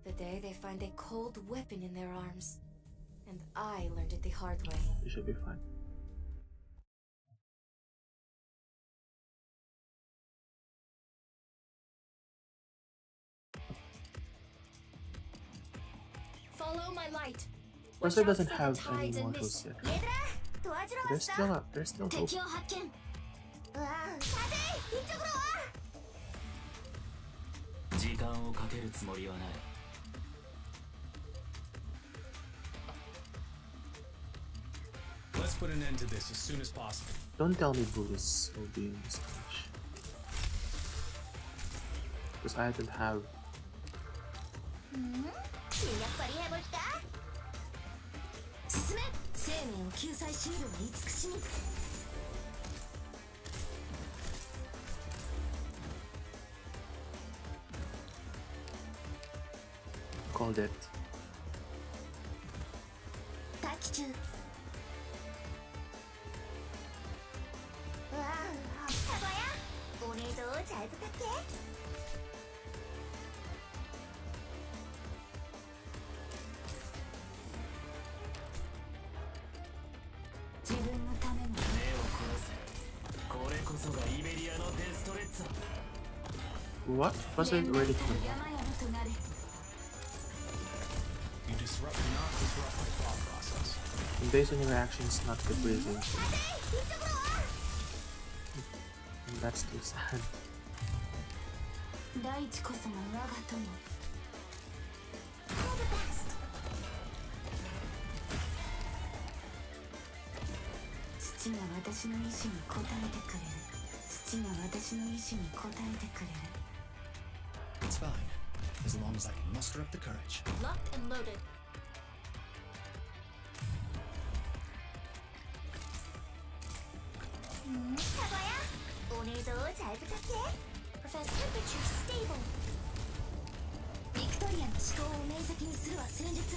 Speaker 9: The day they find a cold weapon in their arms. And I learned it the hard way.
Speaker 1: You should be fine.
Speaker 4: Follow my light. Russia
Speaker 1: doesn't have any modules
Speaker 4: here. They're
Speaker 1: still not, they're still hope.
Speaker 10: Let's put an end to this as soon as possible.
Speaker 1: Don't tell me Buddhists will be in this match. Because I don't have...
Speaker 4: Hmm? 生命を救済しールを慈しみ。
Speaker 1: コー
Speaker 2: デッ大気中。わあサバヤお姉どうちゃいぶた
Speaker 3: っけ？
Speaker 1: What? Was it already
Speaker 2: cool?
Speaker 7: You disrupt, not disrupt my thought process.
Speaker 1: And based on your actions, not the breathing. That's too sad.
Speaker 2: 大地こそが我が友父が私の意志に応えてくれる父が私の意志に応えてくれる
Speaker 7: It's fine, as long as I can muster up the courage.
Speaker 6: Locked and loaded.
Speaker 2: 사과야 오늘도 잘 부탁해
Speaker 4: Professor temperature stable.
Speaker 2: ビクトリアの思考を明晰にするわ戦術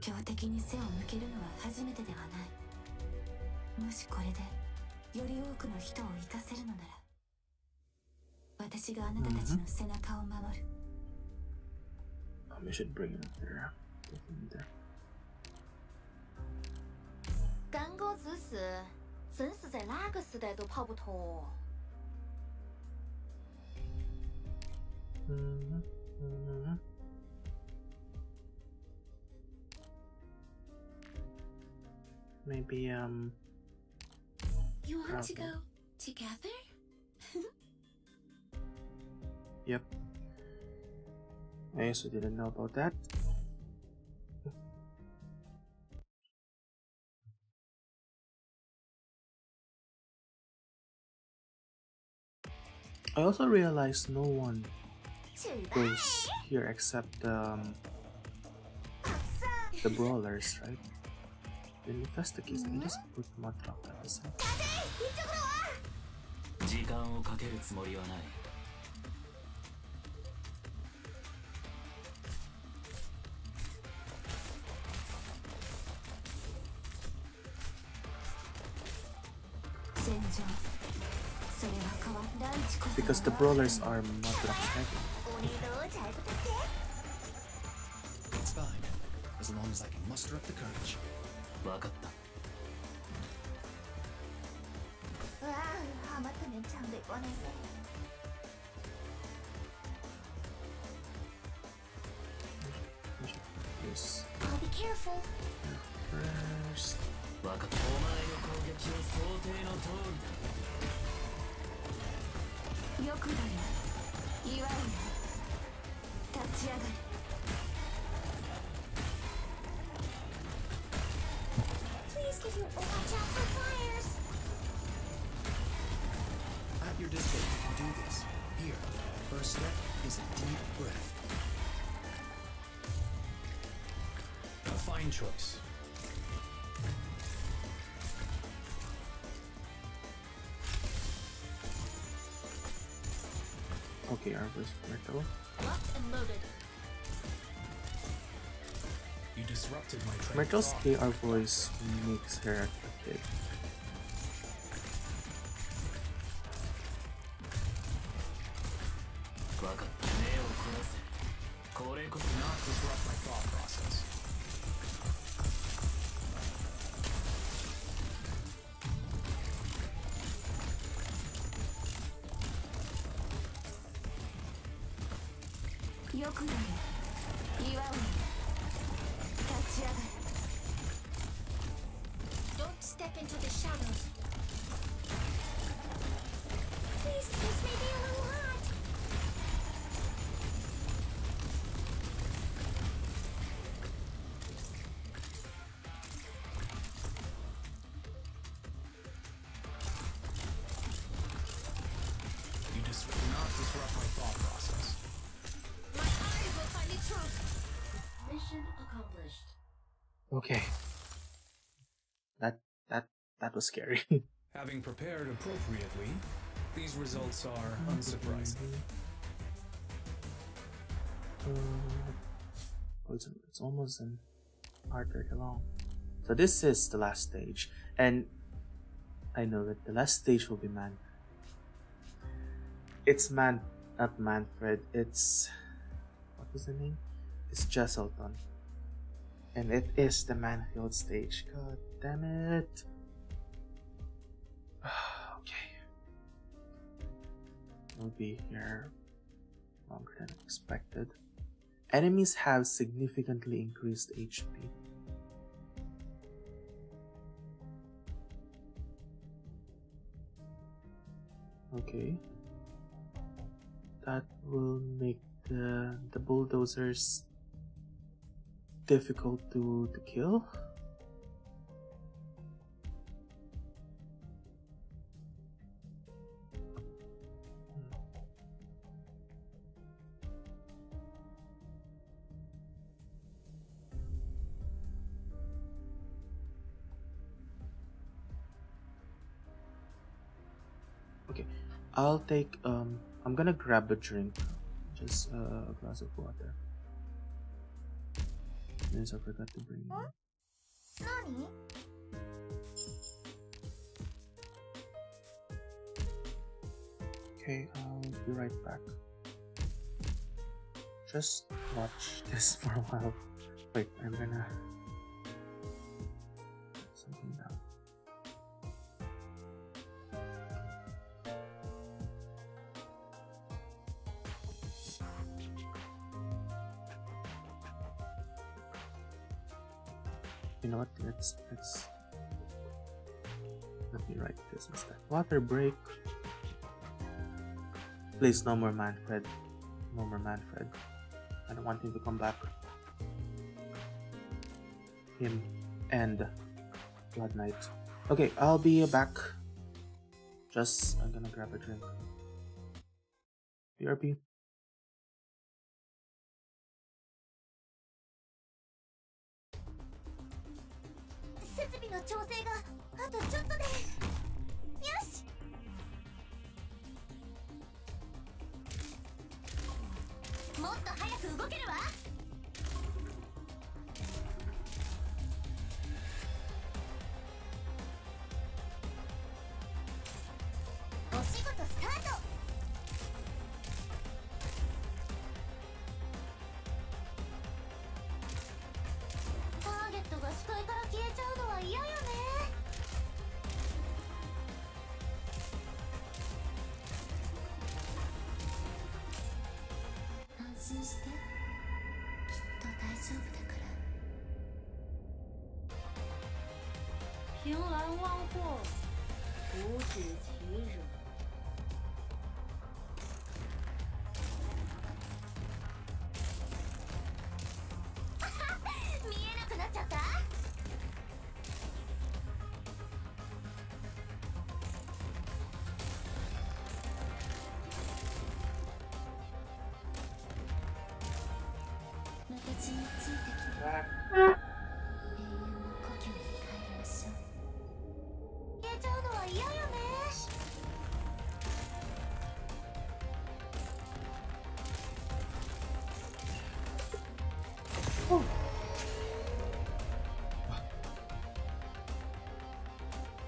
Speaker 2: 強敵に背を向けるのは初めてではない。もしこれでより多くの人を生かせるのなら私があなたたちの背中を守る、
Speaker 6: 干戈指使，真是在哪个时代都跑不脱。
Speaker 1: Mhm, mhm. Maybe um
Speaker 2: You
Speaker 1: want to go
Speaker 2: together?
Speaker 1: yep. I also didn't know about that. I also realized no one goes here except um, the brawlers, right? Then if that's the case, let me just put Mudrock at the side. because the brawlers are
Speaker 2: not that heavy.
Speaker 7: It's fine, as long as I can muster up the courage.
Speaker 1: Yes.
Speaker 4: I'll be careful.
Speaker 1: First.
Speaker 2: よくだよ祝うよ立ち上がれ
Speaker 4: Please give your watch out for fires.
Speaker 7: At your disposal to do this. Here, first step is a deep breath.
Speaker 10: A fine choice.
Speaker 7: My train of
Speaker 1: Myrtle's
Speaker 7: thought.
Speaker 1: KR voice makes her a that was scary.
Speaker 10: Having prepared appropriately, these results are unsurprising.
Speaker 1: Uh, it's, it's almost an hour 30 long. So this is the last stage, and I know that the last stage will be man. It's man, not Manfred. It's what was the name? It's Jesselton, and it is the Mansfield stage. God damn it! We'll be here longer than expected. Enemies have significantly increased HP. Okay. That will make the the bulldozers difficult to, to kill. I'll take um I'm gonna grab a drink. Just uh, a glass of water. Yes, I forgot to bring.
Speaker 2: 何
Speaker 1: Okay, I'll be right back. Just watch this for a while. Wait, I'm gonna Let's let's let me write this instead. Water break. Please, no more Manfred. No more Manfred. I don't want him to come back. Him and Blood Knight. Okay, I'll be back. Just, I'm gonna grab a drink. BRB.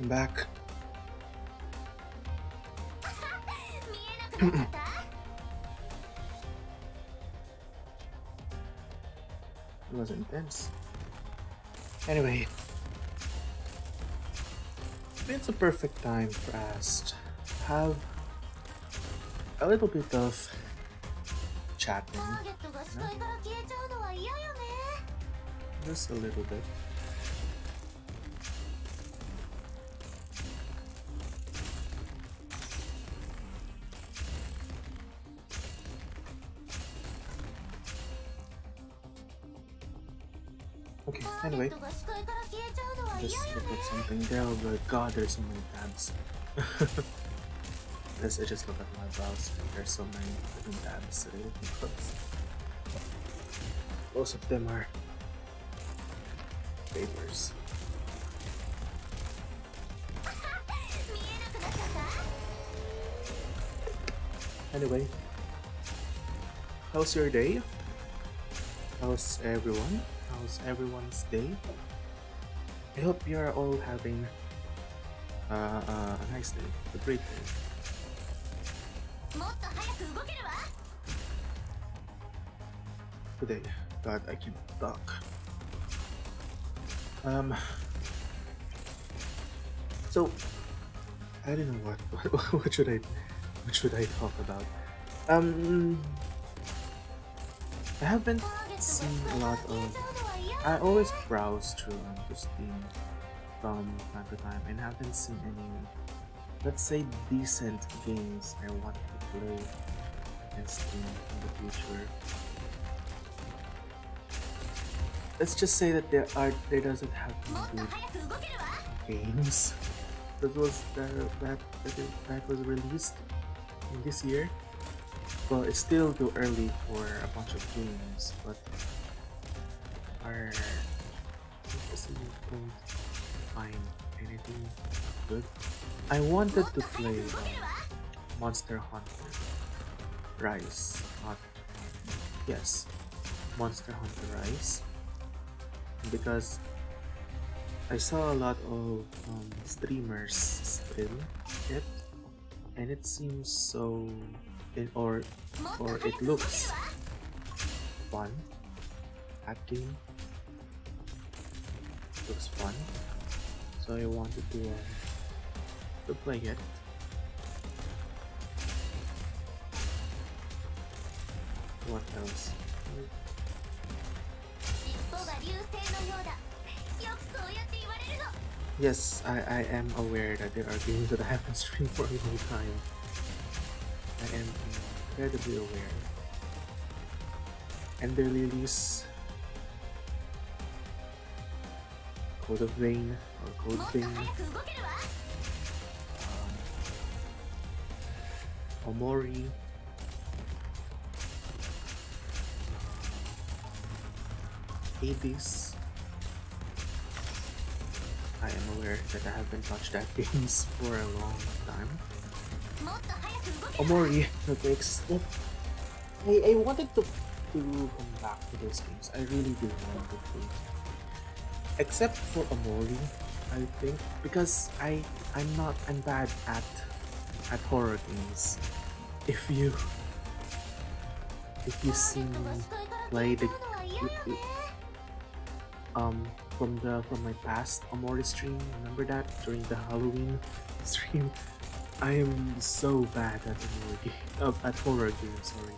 Speaker 1: Back. was intense. Anyway, it's a perfect time for us to have a little bit of chatting.
Speaker 2: You know?
Speaker 1: Just a little bit. Okay, anyway. Just look at something there. Oh my god, there's so many tabs. this, I just look at my browser. There's so many freaking tabs close. Most of them are
Speaker 2: papers.
Speaker 1: Anyway, how's your day? How's everyone? how's everyone's day? I hope you're all having uh, uh, a nice day, a great day. Today, God, I can talk. Um. So, I don't know what, what what should I what should I talk about. Um, I haven't seen a lot of I always browse through onto Steam from time to time and haven't seen any, let's say, decent games I want to play in Steam in the future. Let's just say that there are there doesn't have
Speaker 2: good
Speaker 1: games that was that that that, that was released in this year. But it's still too early for a bunch of games, but are impossible to find anything good. I wanted to play um, Monster Hunter Rise, not yes, Monster Hunter Rise, because I saw a lot of um, streamers stream it, and it seems so, it, or or it looks fun. Acting looks fun so I wanted to uh, to play it what else Yes, I, I am aware that there are games that I haven't streamed for a long time. I am incredibly aware. And they release Code of Vein, or
Speaker 2: Cold
Speaker 1: Vein.
Speaker 2: Um,
Speaker 1: Omori. I am aware that I haven't touched that games for a long time. Omori, that makes. Oh. I, I wanted to, to come back to those games. I really do want to except for Amori, I think, because I I'm not I'm bad at at horror games. If you if you see me play the um from the from my past Amori stream, remember that during the Halloween stream, I am so bad at Amori game, uh, at horror games. Sorry,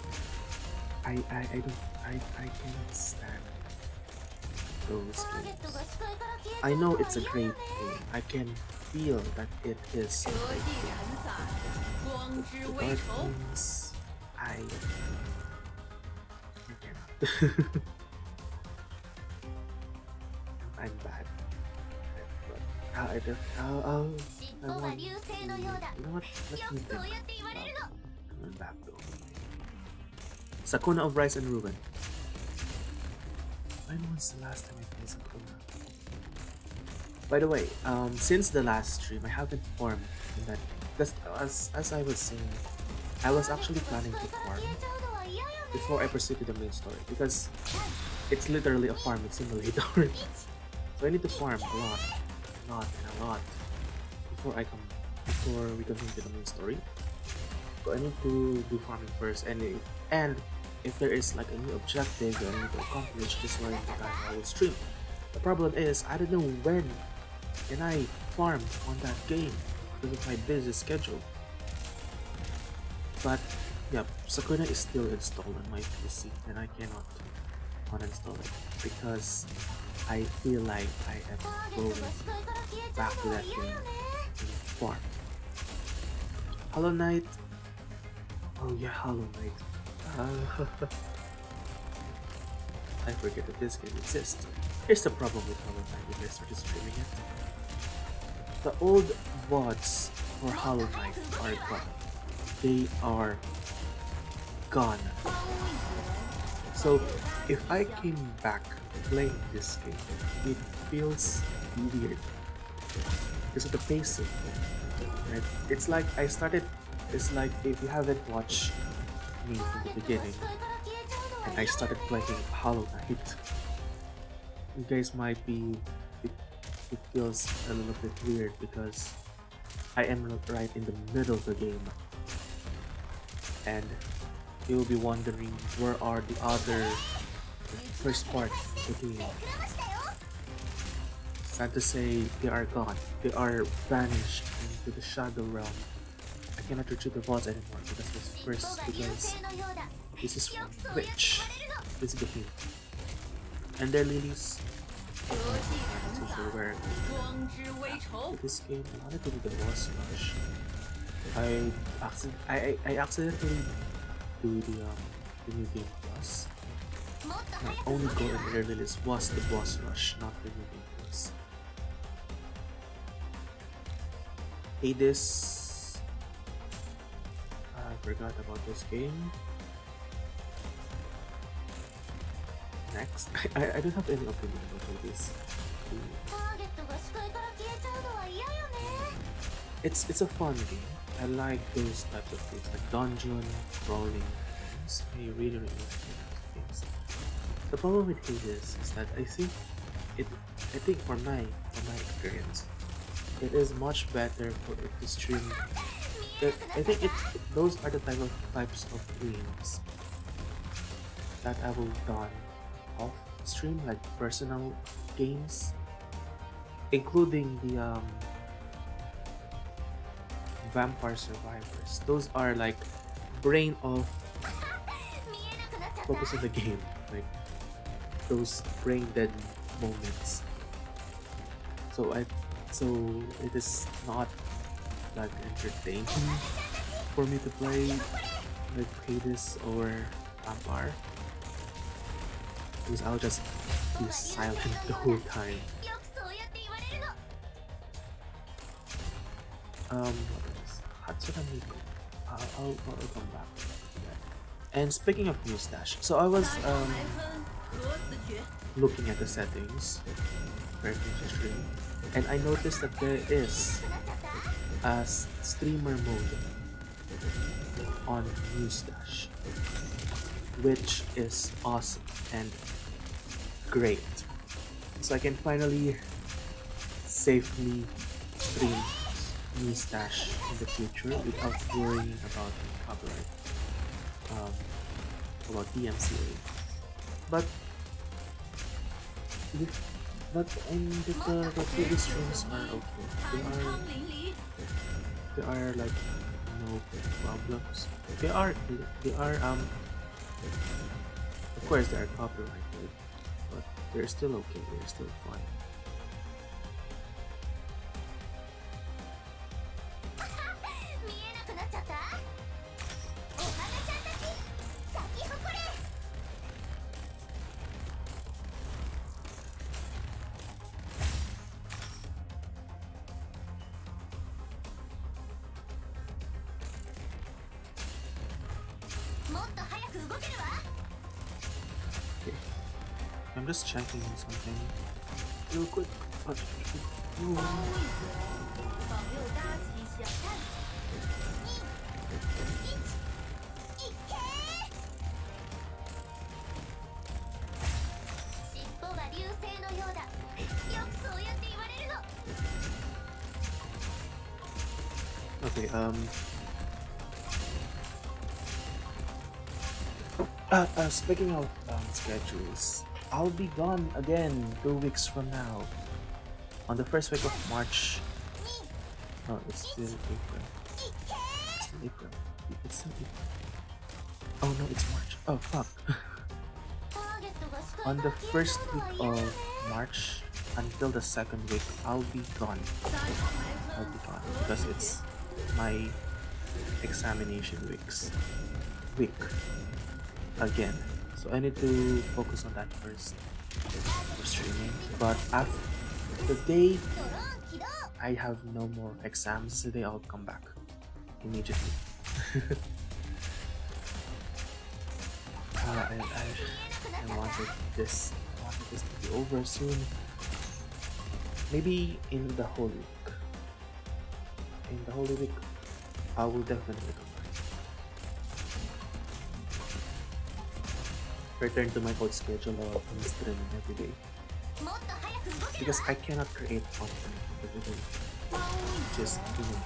Speaker 1: I I I don't I I cannot stand those. I know it's a great thing. I can feel that it is great I... I'm bad. I don't, I'll, I'll, I want, you know what, let me think. Sakuna of Rice and Ruin. When was the last time I played Sakuna? By the way, um, since the last stream, I haven't formed that. As, as I was saying, I was actually planning to farm before I proceed to the main story because it's literally a farming simulator. so I need to farm a lot, a lot, and a lot before I come before we continue to the main story. So I need to do farming first and and if there is like a new objective that I need to accomplish, this is where the time I will stream. The problem is I don't know when can I farm on that game because of my busy schedule. But yeah, Sakuna is still installed on my PC and I cannot uninstall it because I feel like I am going back to that game in far. Hollow Knight. Oh yeah, Hollow Knight. I forget that this game exists. Here's the problem with Hollow Knight when I started streaming it. The old VODs for Hollow Knight are gone. They are gone. So if I came back playing this game, it feels weird because of the pacing. Right? It's like I started. It's like if you haven't watched me from the beginning, and I started playing Hollow Knight, you guys might be. It, it feels a little bit weird because I am right in the middle of the game, and you'll be wondering where are the other first part of the game. Sad to say, they are gone. They are vanished into the shadow realm. Cannot retrieve the VODs anymore because this first because this is Twitch. This is the game. Ender Lilies. I'm. With this game, I wanted to do the boss rush. I, accident I, I, I accidentally do the um the new game plus. My only goal in Ender Lilies was the boss rush, not the new game plus. Hades. I forgot about this game. Next, I, I, don't have any opinion about this. It's it's a fun game. I like those types of games like dungeon crawling games. I really really like those games. The problem with Hades is that I think it I think for my for my experience it is much better for it to stream I think it, those are the type of types of games that I will done off stream like personal games including the um vampire survivors. Those are like brain off focus on the game like those brain dead moments. So i so it is not that entertaining for me to play like Hades or Vampire because I'll just be silent the whole time. Um, what Miku. I'll, I'll, I'll come back. And speaking of Muse Dash, so I was um looking at the settings Ninja Stream, and I noticed that there is a s- streamer mode on Muse Dash, which is awesome and great. So I can finally safely stream Muse Dash in the future without worrying about copyright, um, about DMCA. But the- but and the, the, the previous streams are okay. They are they are like no problems. They are they are um of course they are copyrighted, but they're still okay. They're still fine. Uh, uh, speaking of um, schedules, I'll be gone again two weeks from now. On the first week of March. No, it's still April. It's April. It's still April. Oh no, it's March. Oh fuck. On the first week of March until the second week, I'll be gone. I'll be gone because it's my examination weeks week again. So I need to focus on that first for streaming. But after the day I have no more exams today, I'll come back immediately. uh, I, I, I wanted this I wanted this to be over soon. Maybe in the Holy Week. In the Holy Week, I will definitely Return to my old schedule of streaming every day. Because I cannot create content every day. Just, you know,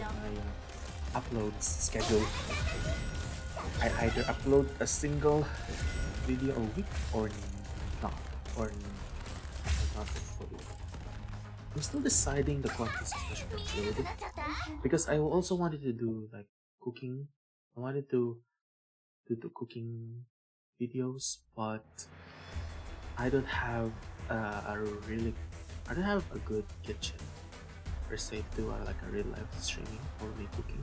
Speaker 1: my uh, uploads schedule. I either upload a single video a week or not, or not fully. I'm still deciding the contents I upload because I also wanted to do like cooking. I wanted to do the cooking videos, but I don't have uh, a really I don't have a good kitchen per se to do uh, like a real life streaming or me cooking.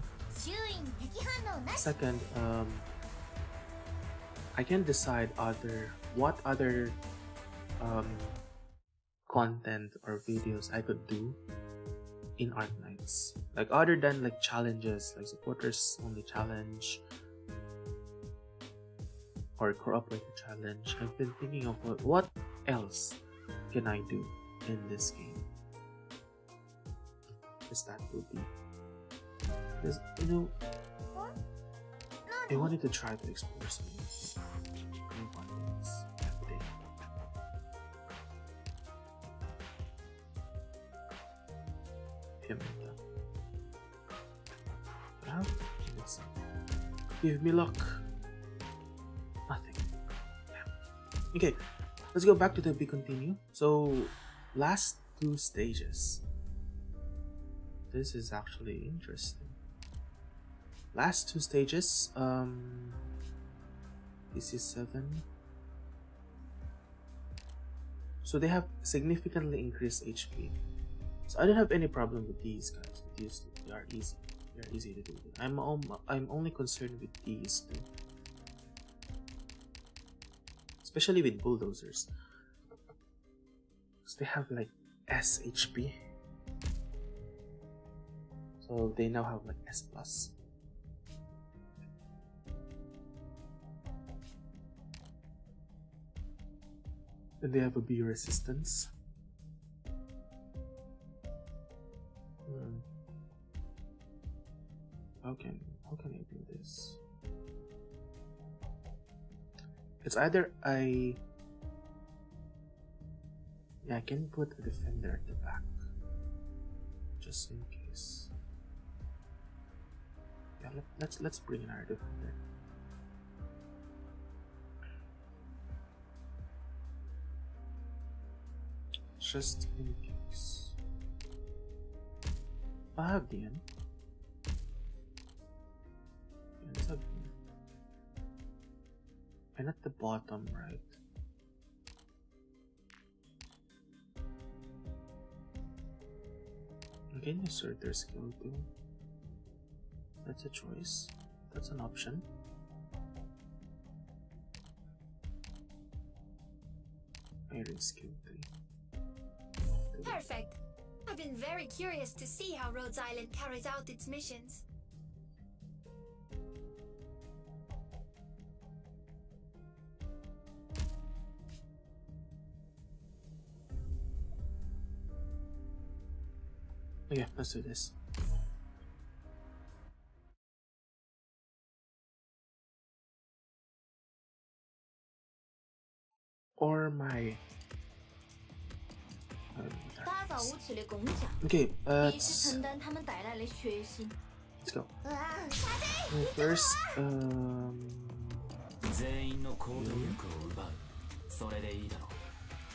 Speaker 1: Second, um, I can decide other what other um, content or videos I could do in art nights. Like other than like challenges, like supporters only challenge or cooperative challenge. I've been thinking of what, else can I do in this game. Is that would be because you know I wanted to try to explore some new some. Give me luck. Okay, let's go back to the be continue. So, last two stages. This is actually interesting. Last two stages, um, this is 7. So they have significantly increased HP. So I don't have any problem with these guys. These. They are easy. They are easy to do. I'm I'm only concerned with these two. Especially with bulldozers. They have like S HP. So they now have like S plus. And they have a B resistance. Hmm. How can how can I do this? It's either I yeah I can put a defender at the back just in case. Yeah, let, let's let's bring in our defender. just in case. I have and at the bottom right. Can you sort their skill too? That's a choice. That's an option. Irene skill 3.
Speaker 4: Perfect. I've been very curious to see how Rhodes Island carries out its missions.
Speaker 1: Let's do this. Or my... Okay, uh, let's go. First, um...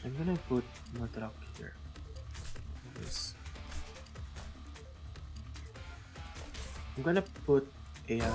Speaker 1: I'm gonna put Mudrock here. This. I'm gonna put a. Uh,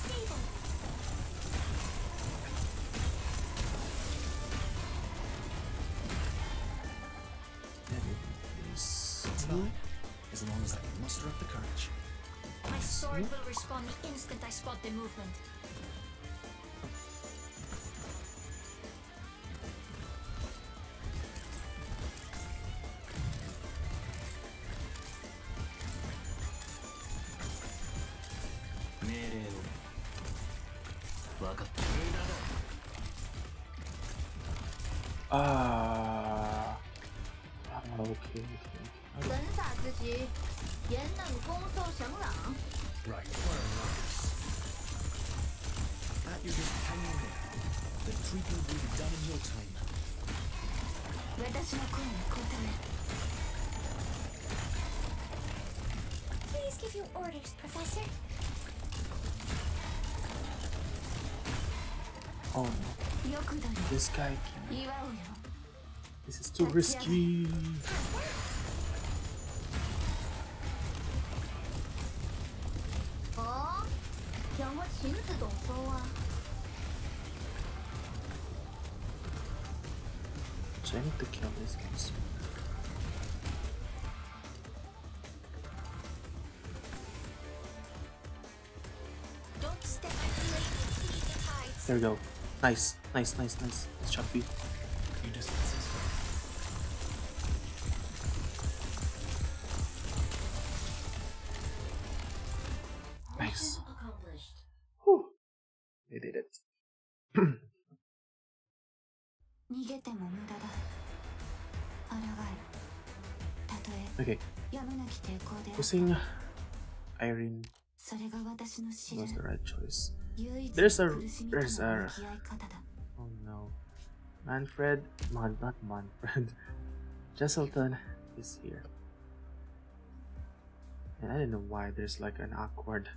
Speaker 7: muster up the courage.
Speaker 4: My sword hmm? will respond the instant I spot the movement.「
Speaker 1: this guy. This is too risky. So I need to kill this guy. There we go. Nice, nice, nice, nice. Let's chop you.
Speaker 7: Your distance is
Speaker 1: Nice.
Speaker 8: accomplished.
Speaker 1: Whew. They did it.
Speaker 2: 逃げても無駄だ抗えたとえ
Speaker 1: Okay.
Speaker 2: やむなき抵抗である
Speaker 1: Pushing Irene
Speaker 2: それが私の知る
Speaker 1: was the right choice. There's a there's a oh no, Manfred, man, not Manfred, Jesselton is here. And I don't know why there's like an awkward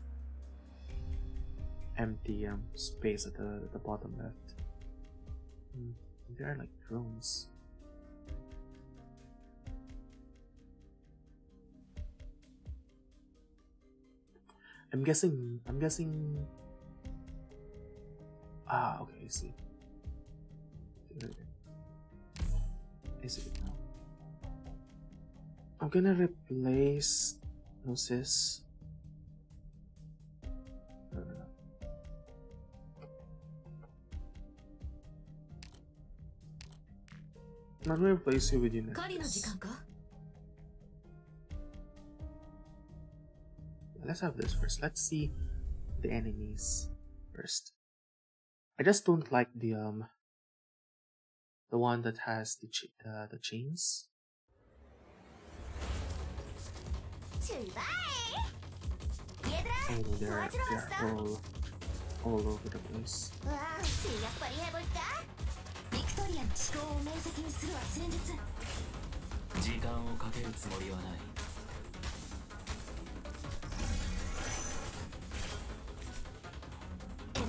Speaker 1: empty um, space at the, at the bottom left. Mm, are like drones. I'm guessing I'm guessing Ah, okay, I see. I see it now. I'm gonna replace Gnosis. Uh, I'm gonna replace you with
Speaker 2: Eunectes.
Speaker 1: Let's have this first. Let's see the enemies first. I just don't like the um the one that has the ch uh, the chains. Oh, they're, they're all, all over the place.
Speaker 2: Victorian,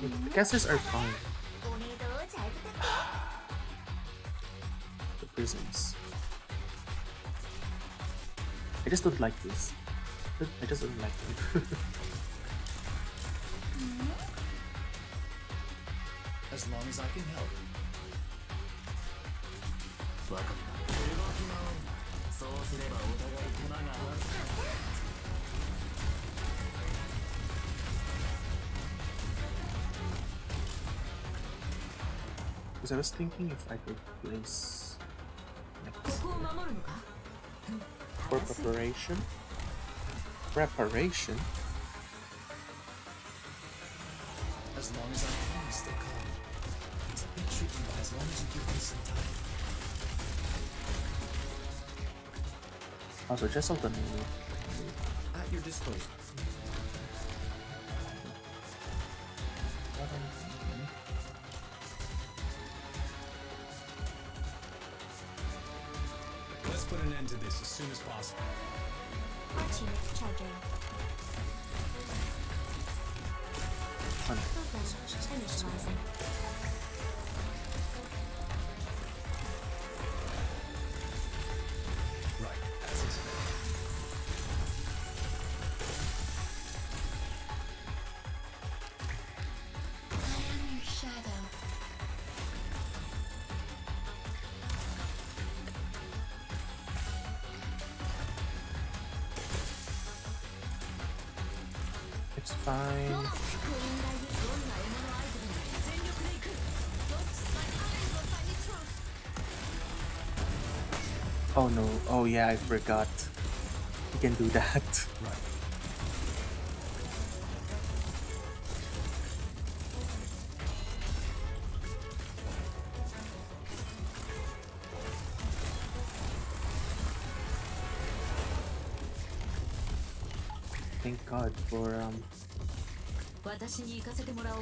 Speaker 1: The guesses are fine. the prisms. I just don't like this. I just don't like them.
Speaker 7: as long as I can help.
Speaker 3: Welcome
Speaker 1: Because I was thinking if I could place for preparation. Preparation?
Speaker 7: As long as I promise they come. It's a big treatment, as long as you give me some time.
Speaker 1: Also, just open.
Speaker 7: At your disposal.
Speaker 2: Truth
Speaker 1: Oh no. Oh yeah, I forgot. You can do that.
Speaker 2: 私に行かせてもらおう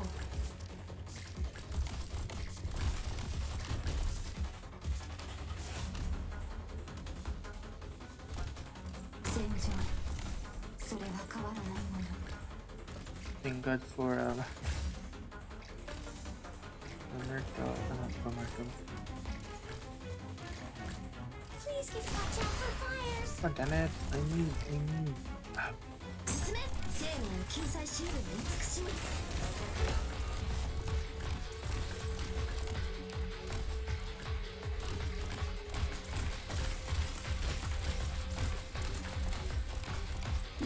Speaker 2: 戦場それは変わらないもの
Speaker 1: thank God for um Roberto, not Roberto.
Speaker 4: Please get watch out for fires.
Speaker 1: Oh damn it! I need, I need.
Speaker 2: 生命救済シールにくしみ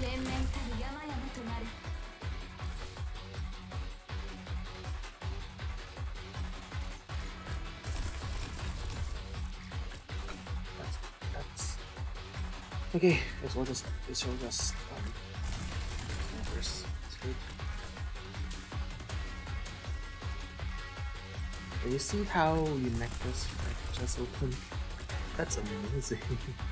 Speaker 2: 連綿たる山々となる
Speaker 1: ー、let's go just. You see how you necklace just open? That's amazing.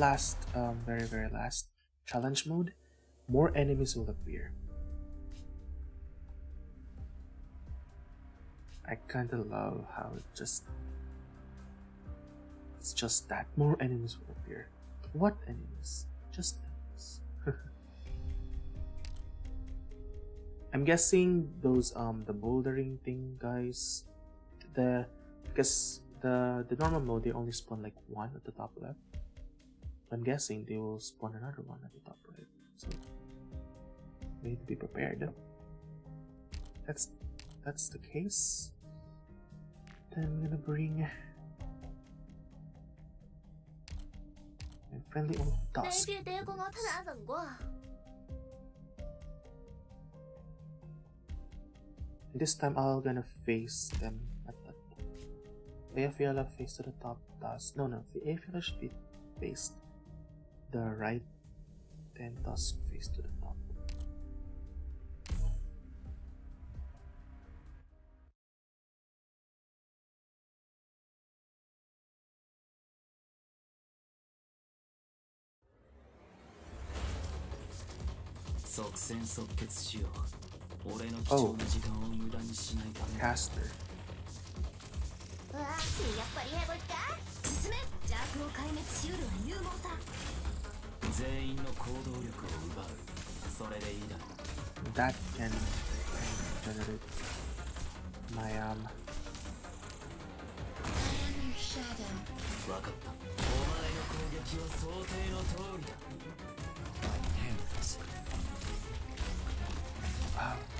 Speaker 1: last, um, very very last challenge mode. More enemies will appear. I kind of love how it just. It's just that more enemies will appear. What enemies? Just enemies. I'm guessing those um the bouldering thing guys the because the the normal mode they only spawn like one at the top left. I'm guessing they will spawn another one at the top right. So we need to be prepared. That's that's the case. Then I'm gonna bring my friendly old
Speaker 6: dust. And
Speaker 1: this time I'll gonna face them at the top. Eyjafjalla face to the top task. No, no, Eyjafjalla should be faced the right tentas face to the top.
Speaker 3: Oh,
Speaker 1: caster.
Speaker 6: やっぱりヘボった
Speaker 2: 進め邪を壊滅しうるは勇猛さ
Speaker 3: 全員の行動力を奪うそれでいいだろう
Speaker 1: That can generate my um
Speaker 3: 分かったお前の攻撃は想定の通りだ
Speaker 7: Handle this.
Speaker 1: wow.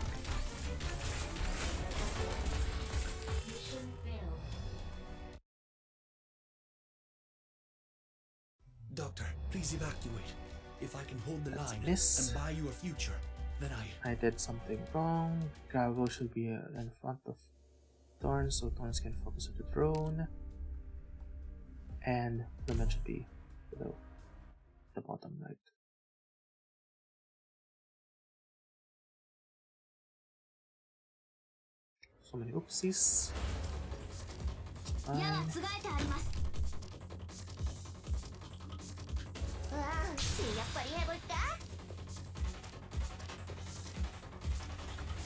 Speaker 7: please evacuate. If I can hold the
Speaker 1: That's
Speaker 7: line
Speaker 1: miss.
Speaker 7: and buy you a future, then I.
Speaker 1: I did something wrong. Gravel should be uh, in front of Thorns so Thorns can focus on the drone. And Lumen should be below the bottom right. So many oopsies. Um,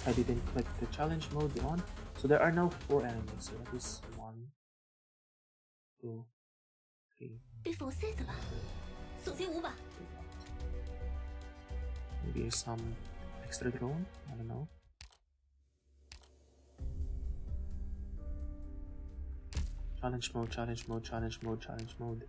Speaker 1: I didn't click the challenge mode on. So there are now four enemies. So that is one, two, three.
Speaker 6: Before Sesama. So Uba.
Speaker 1: Maybe some extra drone? I don't know. Challenge mode, challenge mode, challenge mode, challenge mode.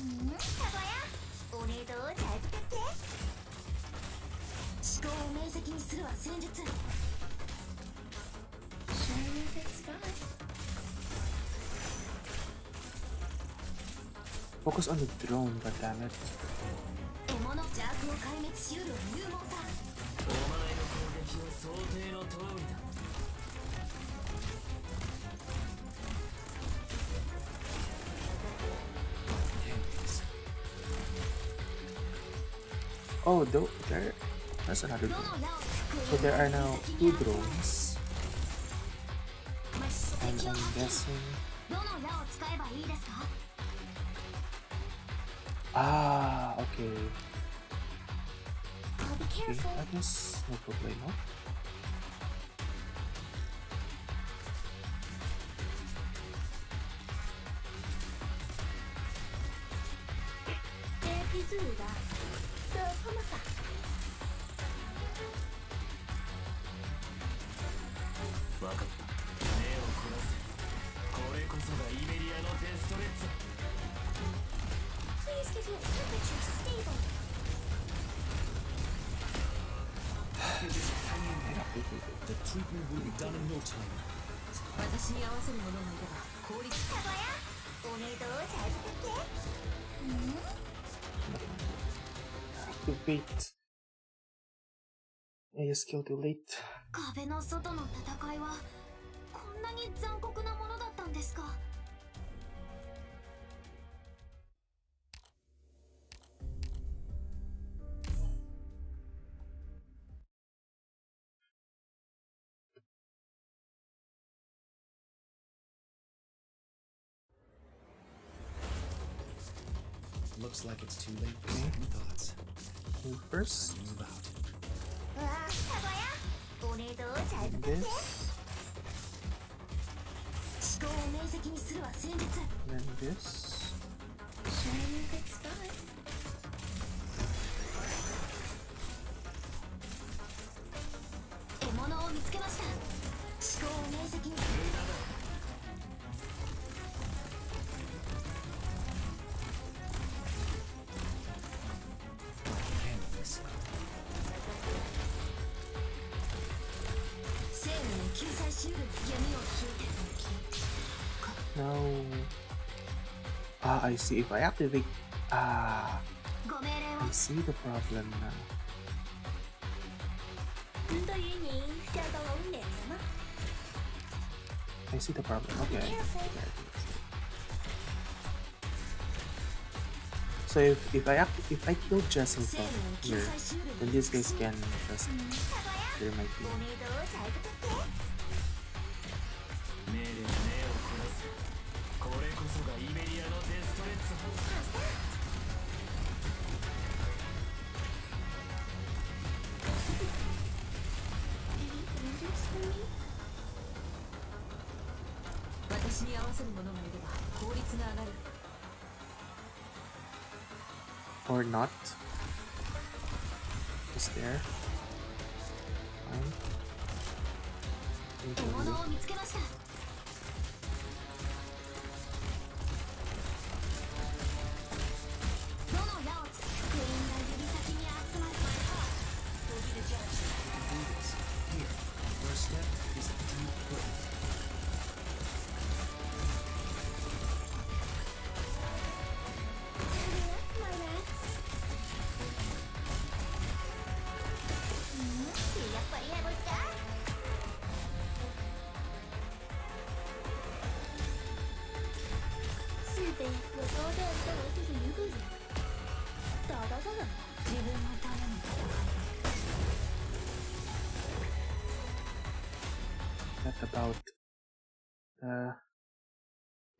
Speaker 2: 음, 사과야 오늘도 잘 부탁해 思考を明晰にするは戦術
Speaker 1: Focus on the drone, goddammit.
Speaker 2: 獲物邪悪を壊滅しうるは勇猛さ
Speaker 3: お前の攻撃は想定の通りだ
Speaker 1: Oh, though, there. That's another drone. So there are now two drones. And I'm guessing. Ah, okay. Okay, I guess no problem. A skill too late.
Speaker 2: 壁の外の戦いはこんなに残酷なものだったんですか
Speaker 7: Looks like it's too late for second thoughts.
Speaker 1: You first.
Speaker 7: Move out.
Speaker 1: this.
Speaker 2: 思考を明晰にするは戦術
Speaker 1: And then this.
Speaker 2: 獲
Speaker 1: No. Ah, I see. If I activate... Ah. I see the problem now. I see the problem. Okay. So if, if I if I kill
Speaker 2: Jessica
Speaker 1: here, then this guy can just clear my team.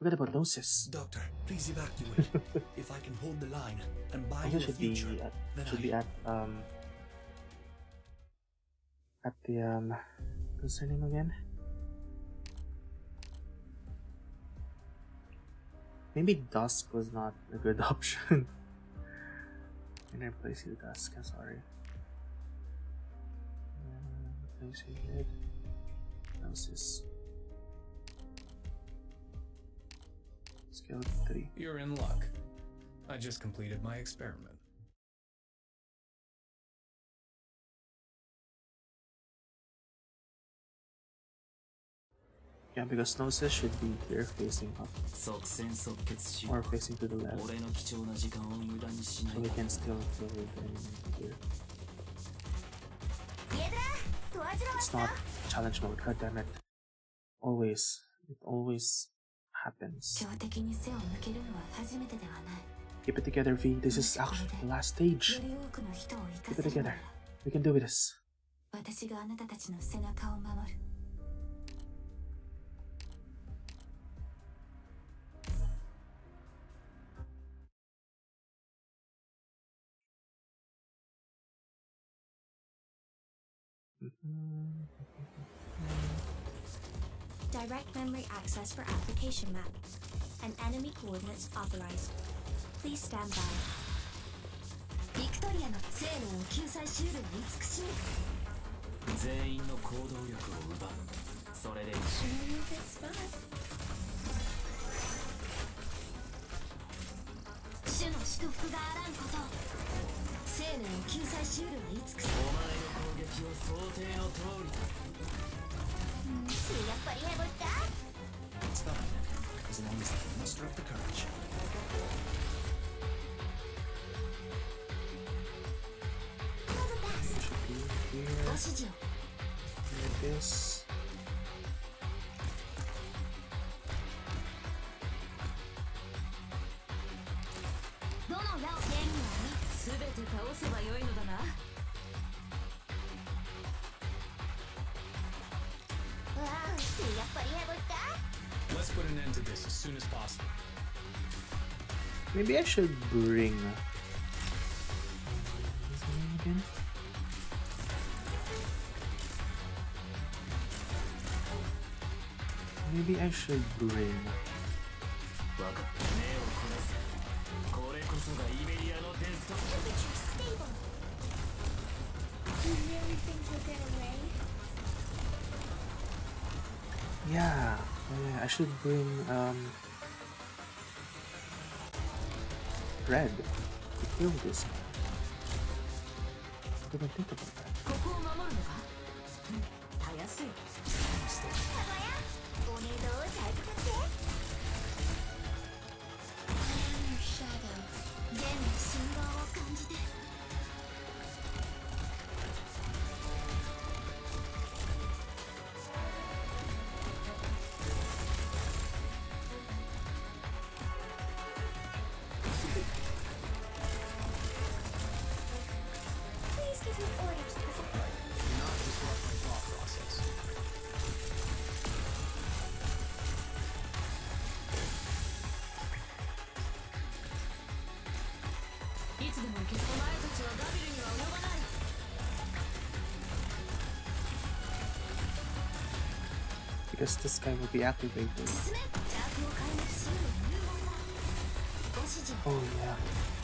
Speaker 1: What about Gnosis?
Speaker 7: Doctor, please evacuate. if I can hold the line and buy you a
Speaker 1: should be at,
Speaker 7: then
Speaker 1: should
Speaker 7: I...
Speaker 1: be at um at the um what's her name again? Maybe Dusk was not a good option. Can I place you Dusk? I'm sorry. Uh, place you here. Skeleton 3.
Speaker 10: You're in luck. I just completed my experiment.
Speaker 1: Yeah, because Gnosis should be here facing up. Or facing to the left. So we can still kill anything. here. It's not challenge mode, god damn it. Always. It always happens. Keep it together, V. This is actually the last stage. Keep it together. We can do this.
Speaker 9: 私があなたたちの背中を守る。Mm-hmm.
Speaker 4: Direct memory access for application map. And enemy coordinates authorized. Please stand by.
Speaker 2: ビクトリアの生命を救済シールに慈しみ
Speaker 3: 全員の行動力を奪うそれでいい
Speaker 2: 主の祝福があらんこと生命を救済シールは慈し
Speaker 3: お前の攻撃は想定の通りだ
Speaker 2: どのラオゲームは
Speaker 6: すべて倒せばよいのだな。
Speaker 10: Let's put an end to this as soon as possible.
Speaker 1: Maybe I should bring. What's name again? Maybe I should bring. Yeah, yeah, I should bring um red to kill this. I didn't think about that. this, this guy will be activated. Oh yeah.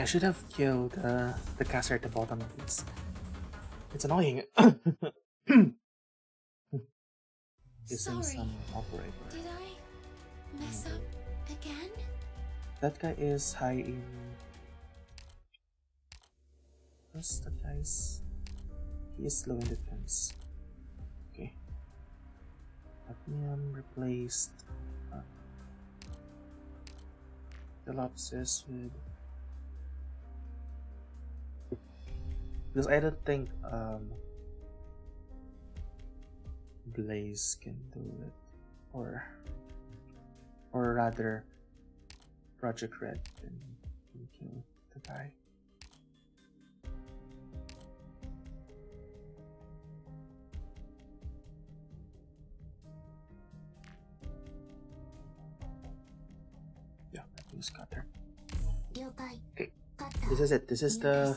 Speaker 1: Yeah, I should have killed uh, the caster at the bottom of this. It's annoying.
Speaker 9: Sorry.
Speaker 1: some operator.
Speaker 9: Did I mess up again?
Speaker 1: That guy is high in. What's that guy's? He is low in defense. Okay. Cadmium replaced uh, Galapsis with. because I don't think um, Blaze can do it, or or rather, Project Red can, can kill the guy. Yeah, I think it's
Speaker 2: got there.
Speaker 1: Okay, this is it. This is the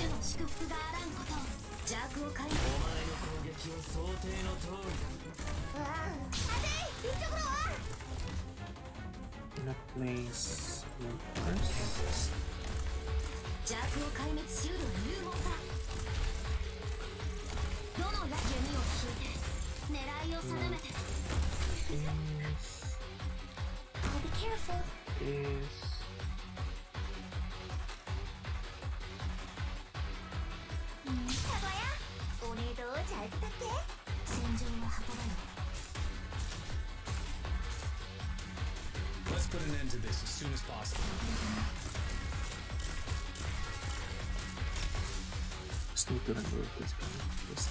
Speaker 2: 主の祝福があらんこと邪悪を壊滅
Speaker 3: お前の攻撃は想定の通りだ
Speaker 2: わあ風いいつもは
Speaker 1: Gonna place one first.
Speaker 2: 邪悪を壊滅しうる勇猛さどの弓を引いて狙いを定めて I'll be careful
Speaker 1: is
Speaker 2: シットラの夜9時です。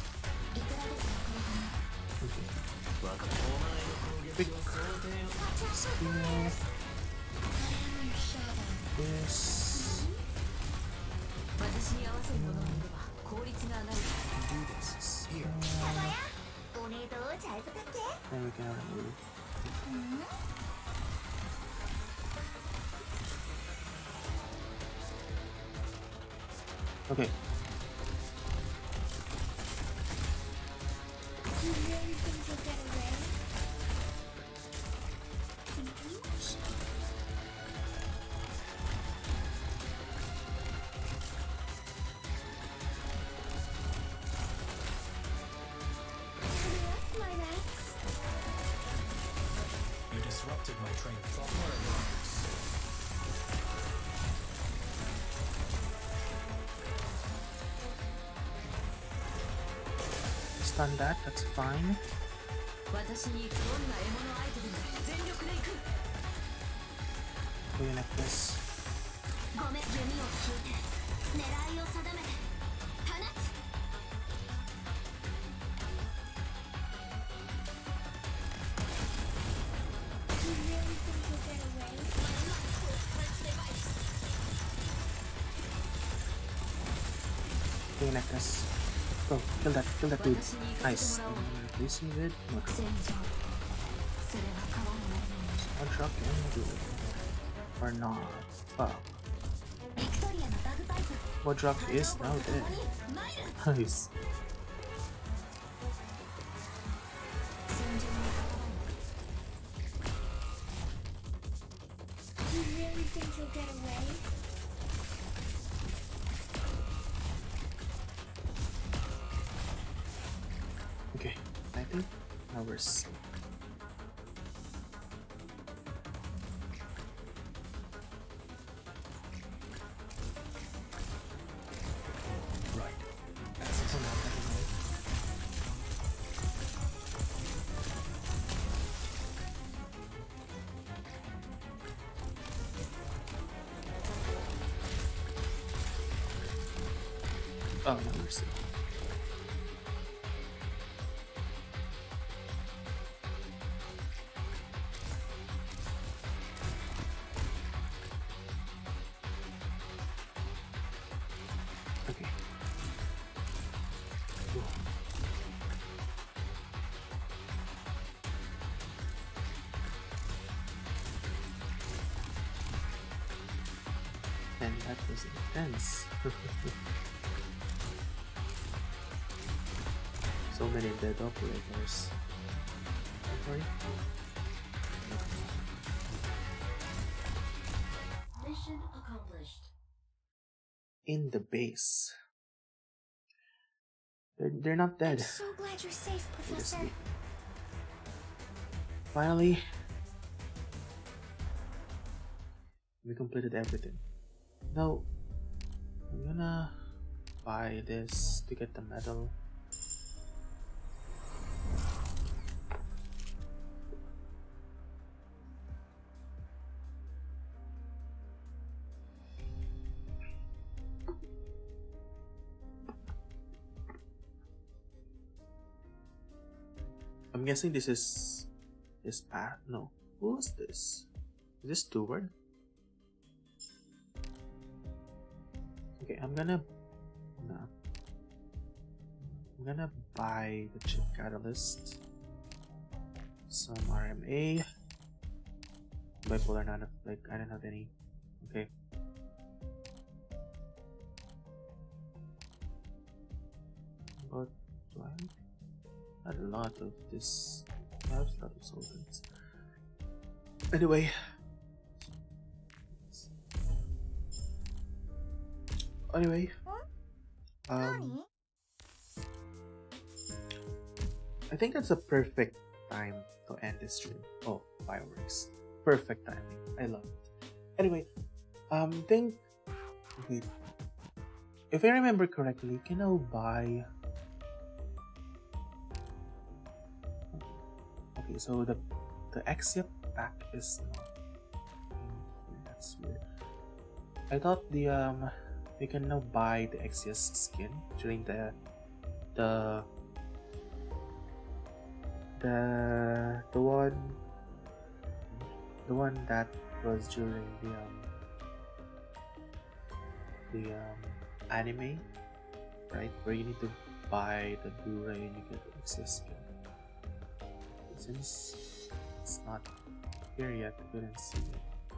Speaker 2: ス。
Speaker 1: Okay. stun that, that's fine. Blue necklace. kill that dude. Nice.
Speaker 2: This is it.
Speaker 1: One shot can do it. Or not.
Speaker 2: Wow.
Speaker 1: What drop is now dead. Nice. Operators.
Speaker 6: Mission accomplished.
Speaker 1: In the base. They're, they're not dead.
Speaker 4: I'm so glad you're safe, Professor.
Speaker 1: Finally, we completed everything. Now, I'm gonna buy this to get the medal. I'm guessing this is this path. No, Who is this? Is this Steward? Okay, I'm gonna. No. I'm gonna buy the chip catalyst, some RMA, bipolar nano. Like I don't have any. Okay. A lot of this? I have a lot of solvents. Anyway. Anyway. Um, I think that's a perfect time to end this stream. Oh, fireworks. Perfect timing. I love it. Anyway, um, think. Wait. If I remember correctly, can I buy. So the the Exia pack is not. That's weird. I thought the um you can now buy the Exia's skin during the the the the one the one that was during the um the um anime right where you need to buy the Blu-ray and you get skin since it's not here yet I couldn't see it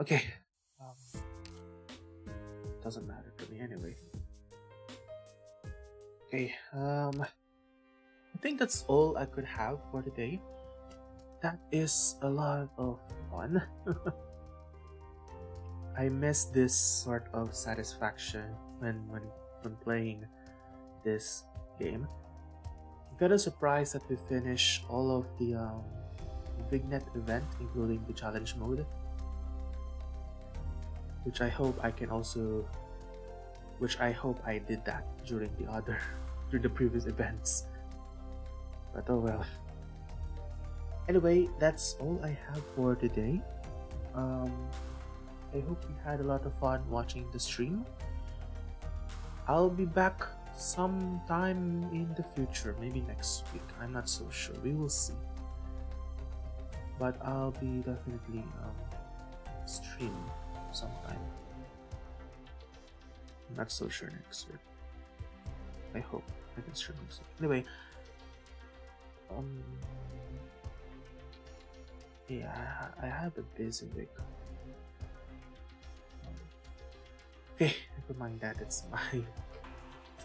Speaker 1: okay um, doesn't matter to me anyway. Okay, um, I think that's all I could have for today. That is a lot of fun. I miss this sort of satisfaction when when when playing this game. Got a surprise that we finish all of the um, Vignette event, including the challenge mode. Which I hope I can also which I hope I did that during the other during the previous events. But oh well. Anyway that's all I have for today. Um I hope you had a lot of fun watching the stream. I'll be back sometime in the future maybe next week I'm not so sure we will see but I'll be definitely um, streaming sometime. I'm not so sure next week. I hope I can stream next week. Anyway, um, yeah, I, have a busy week. Um, okay, never mind that. It's my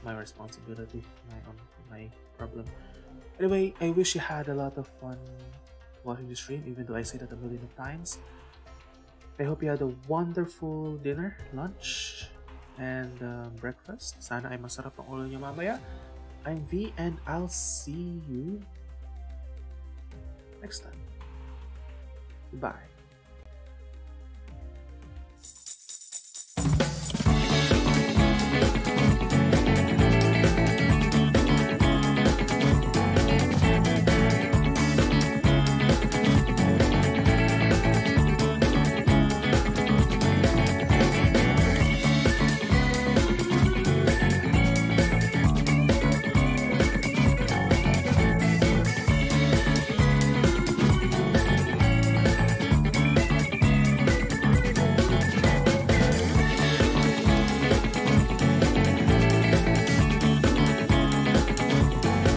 Speaker 1: my responsibility, my um, my problem. Anyway, I wish you had a lot of fun watching the stream, even though I say that a million times. I hope you had a wonderful dinner, lunch, and um, breakfast. Sana ay masarap ang ulo niyo mamaya. I'm V, and I'll see you next time. Goodbye.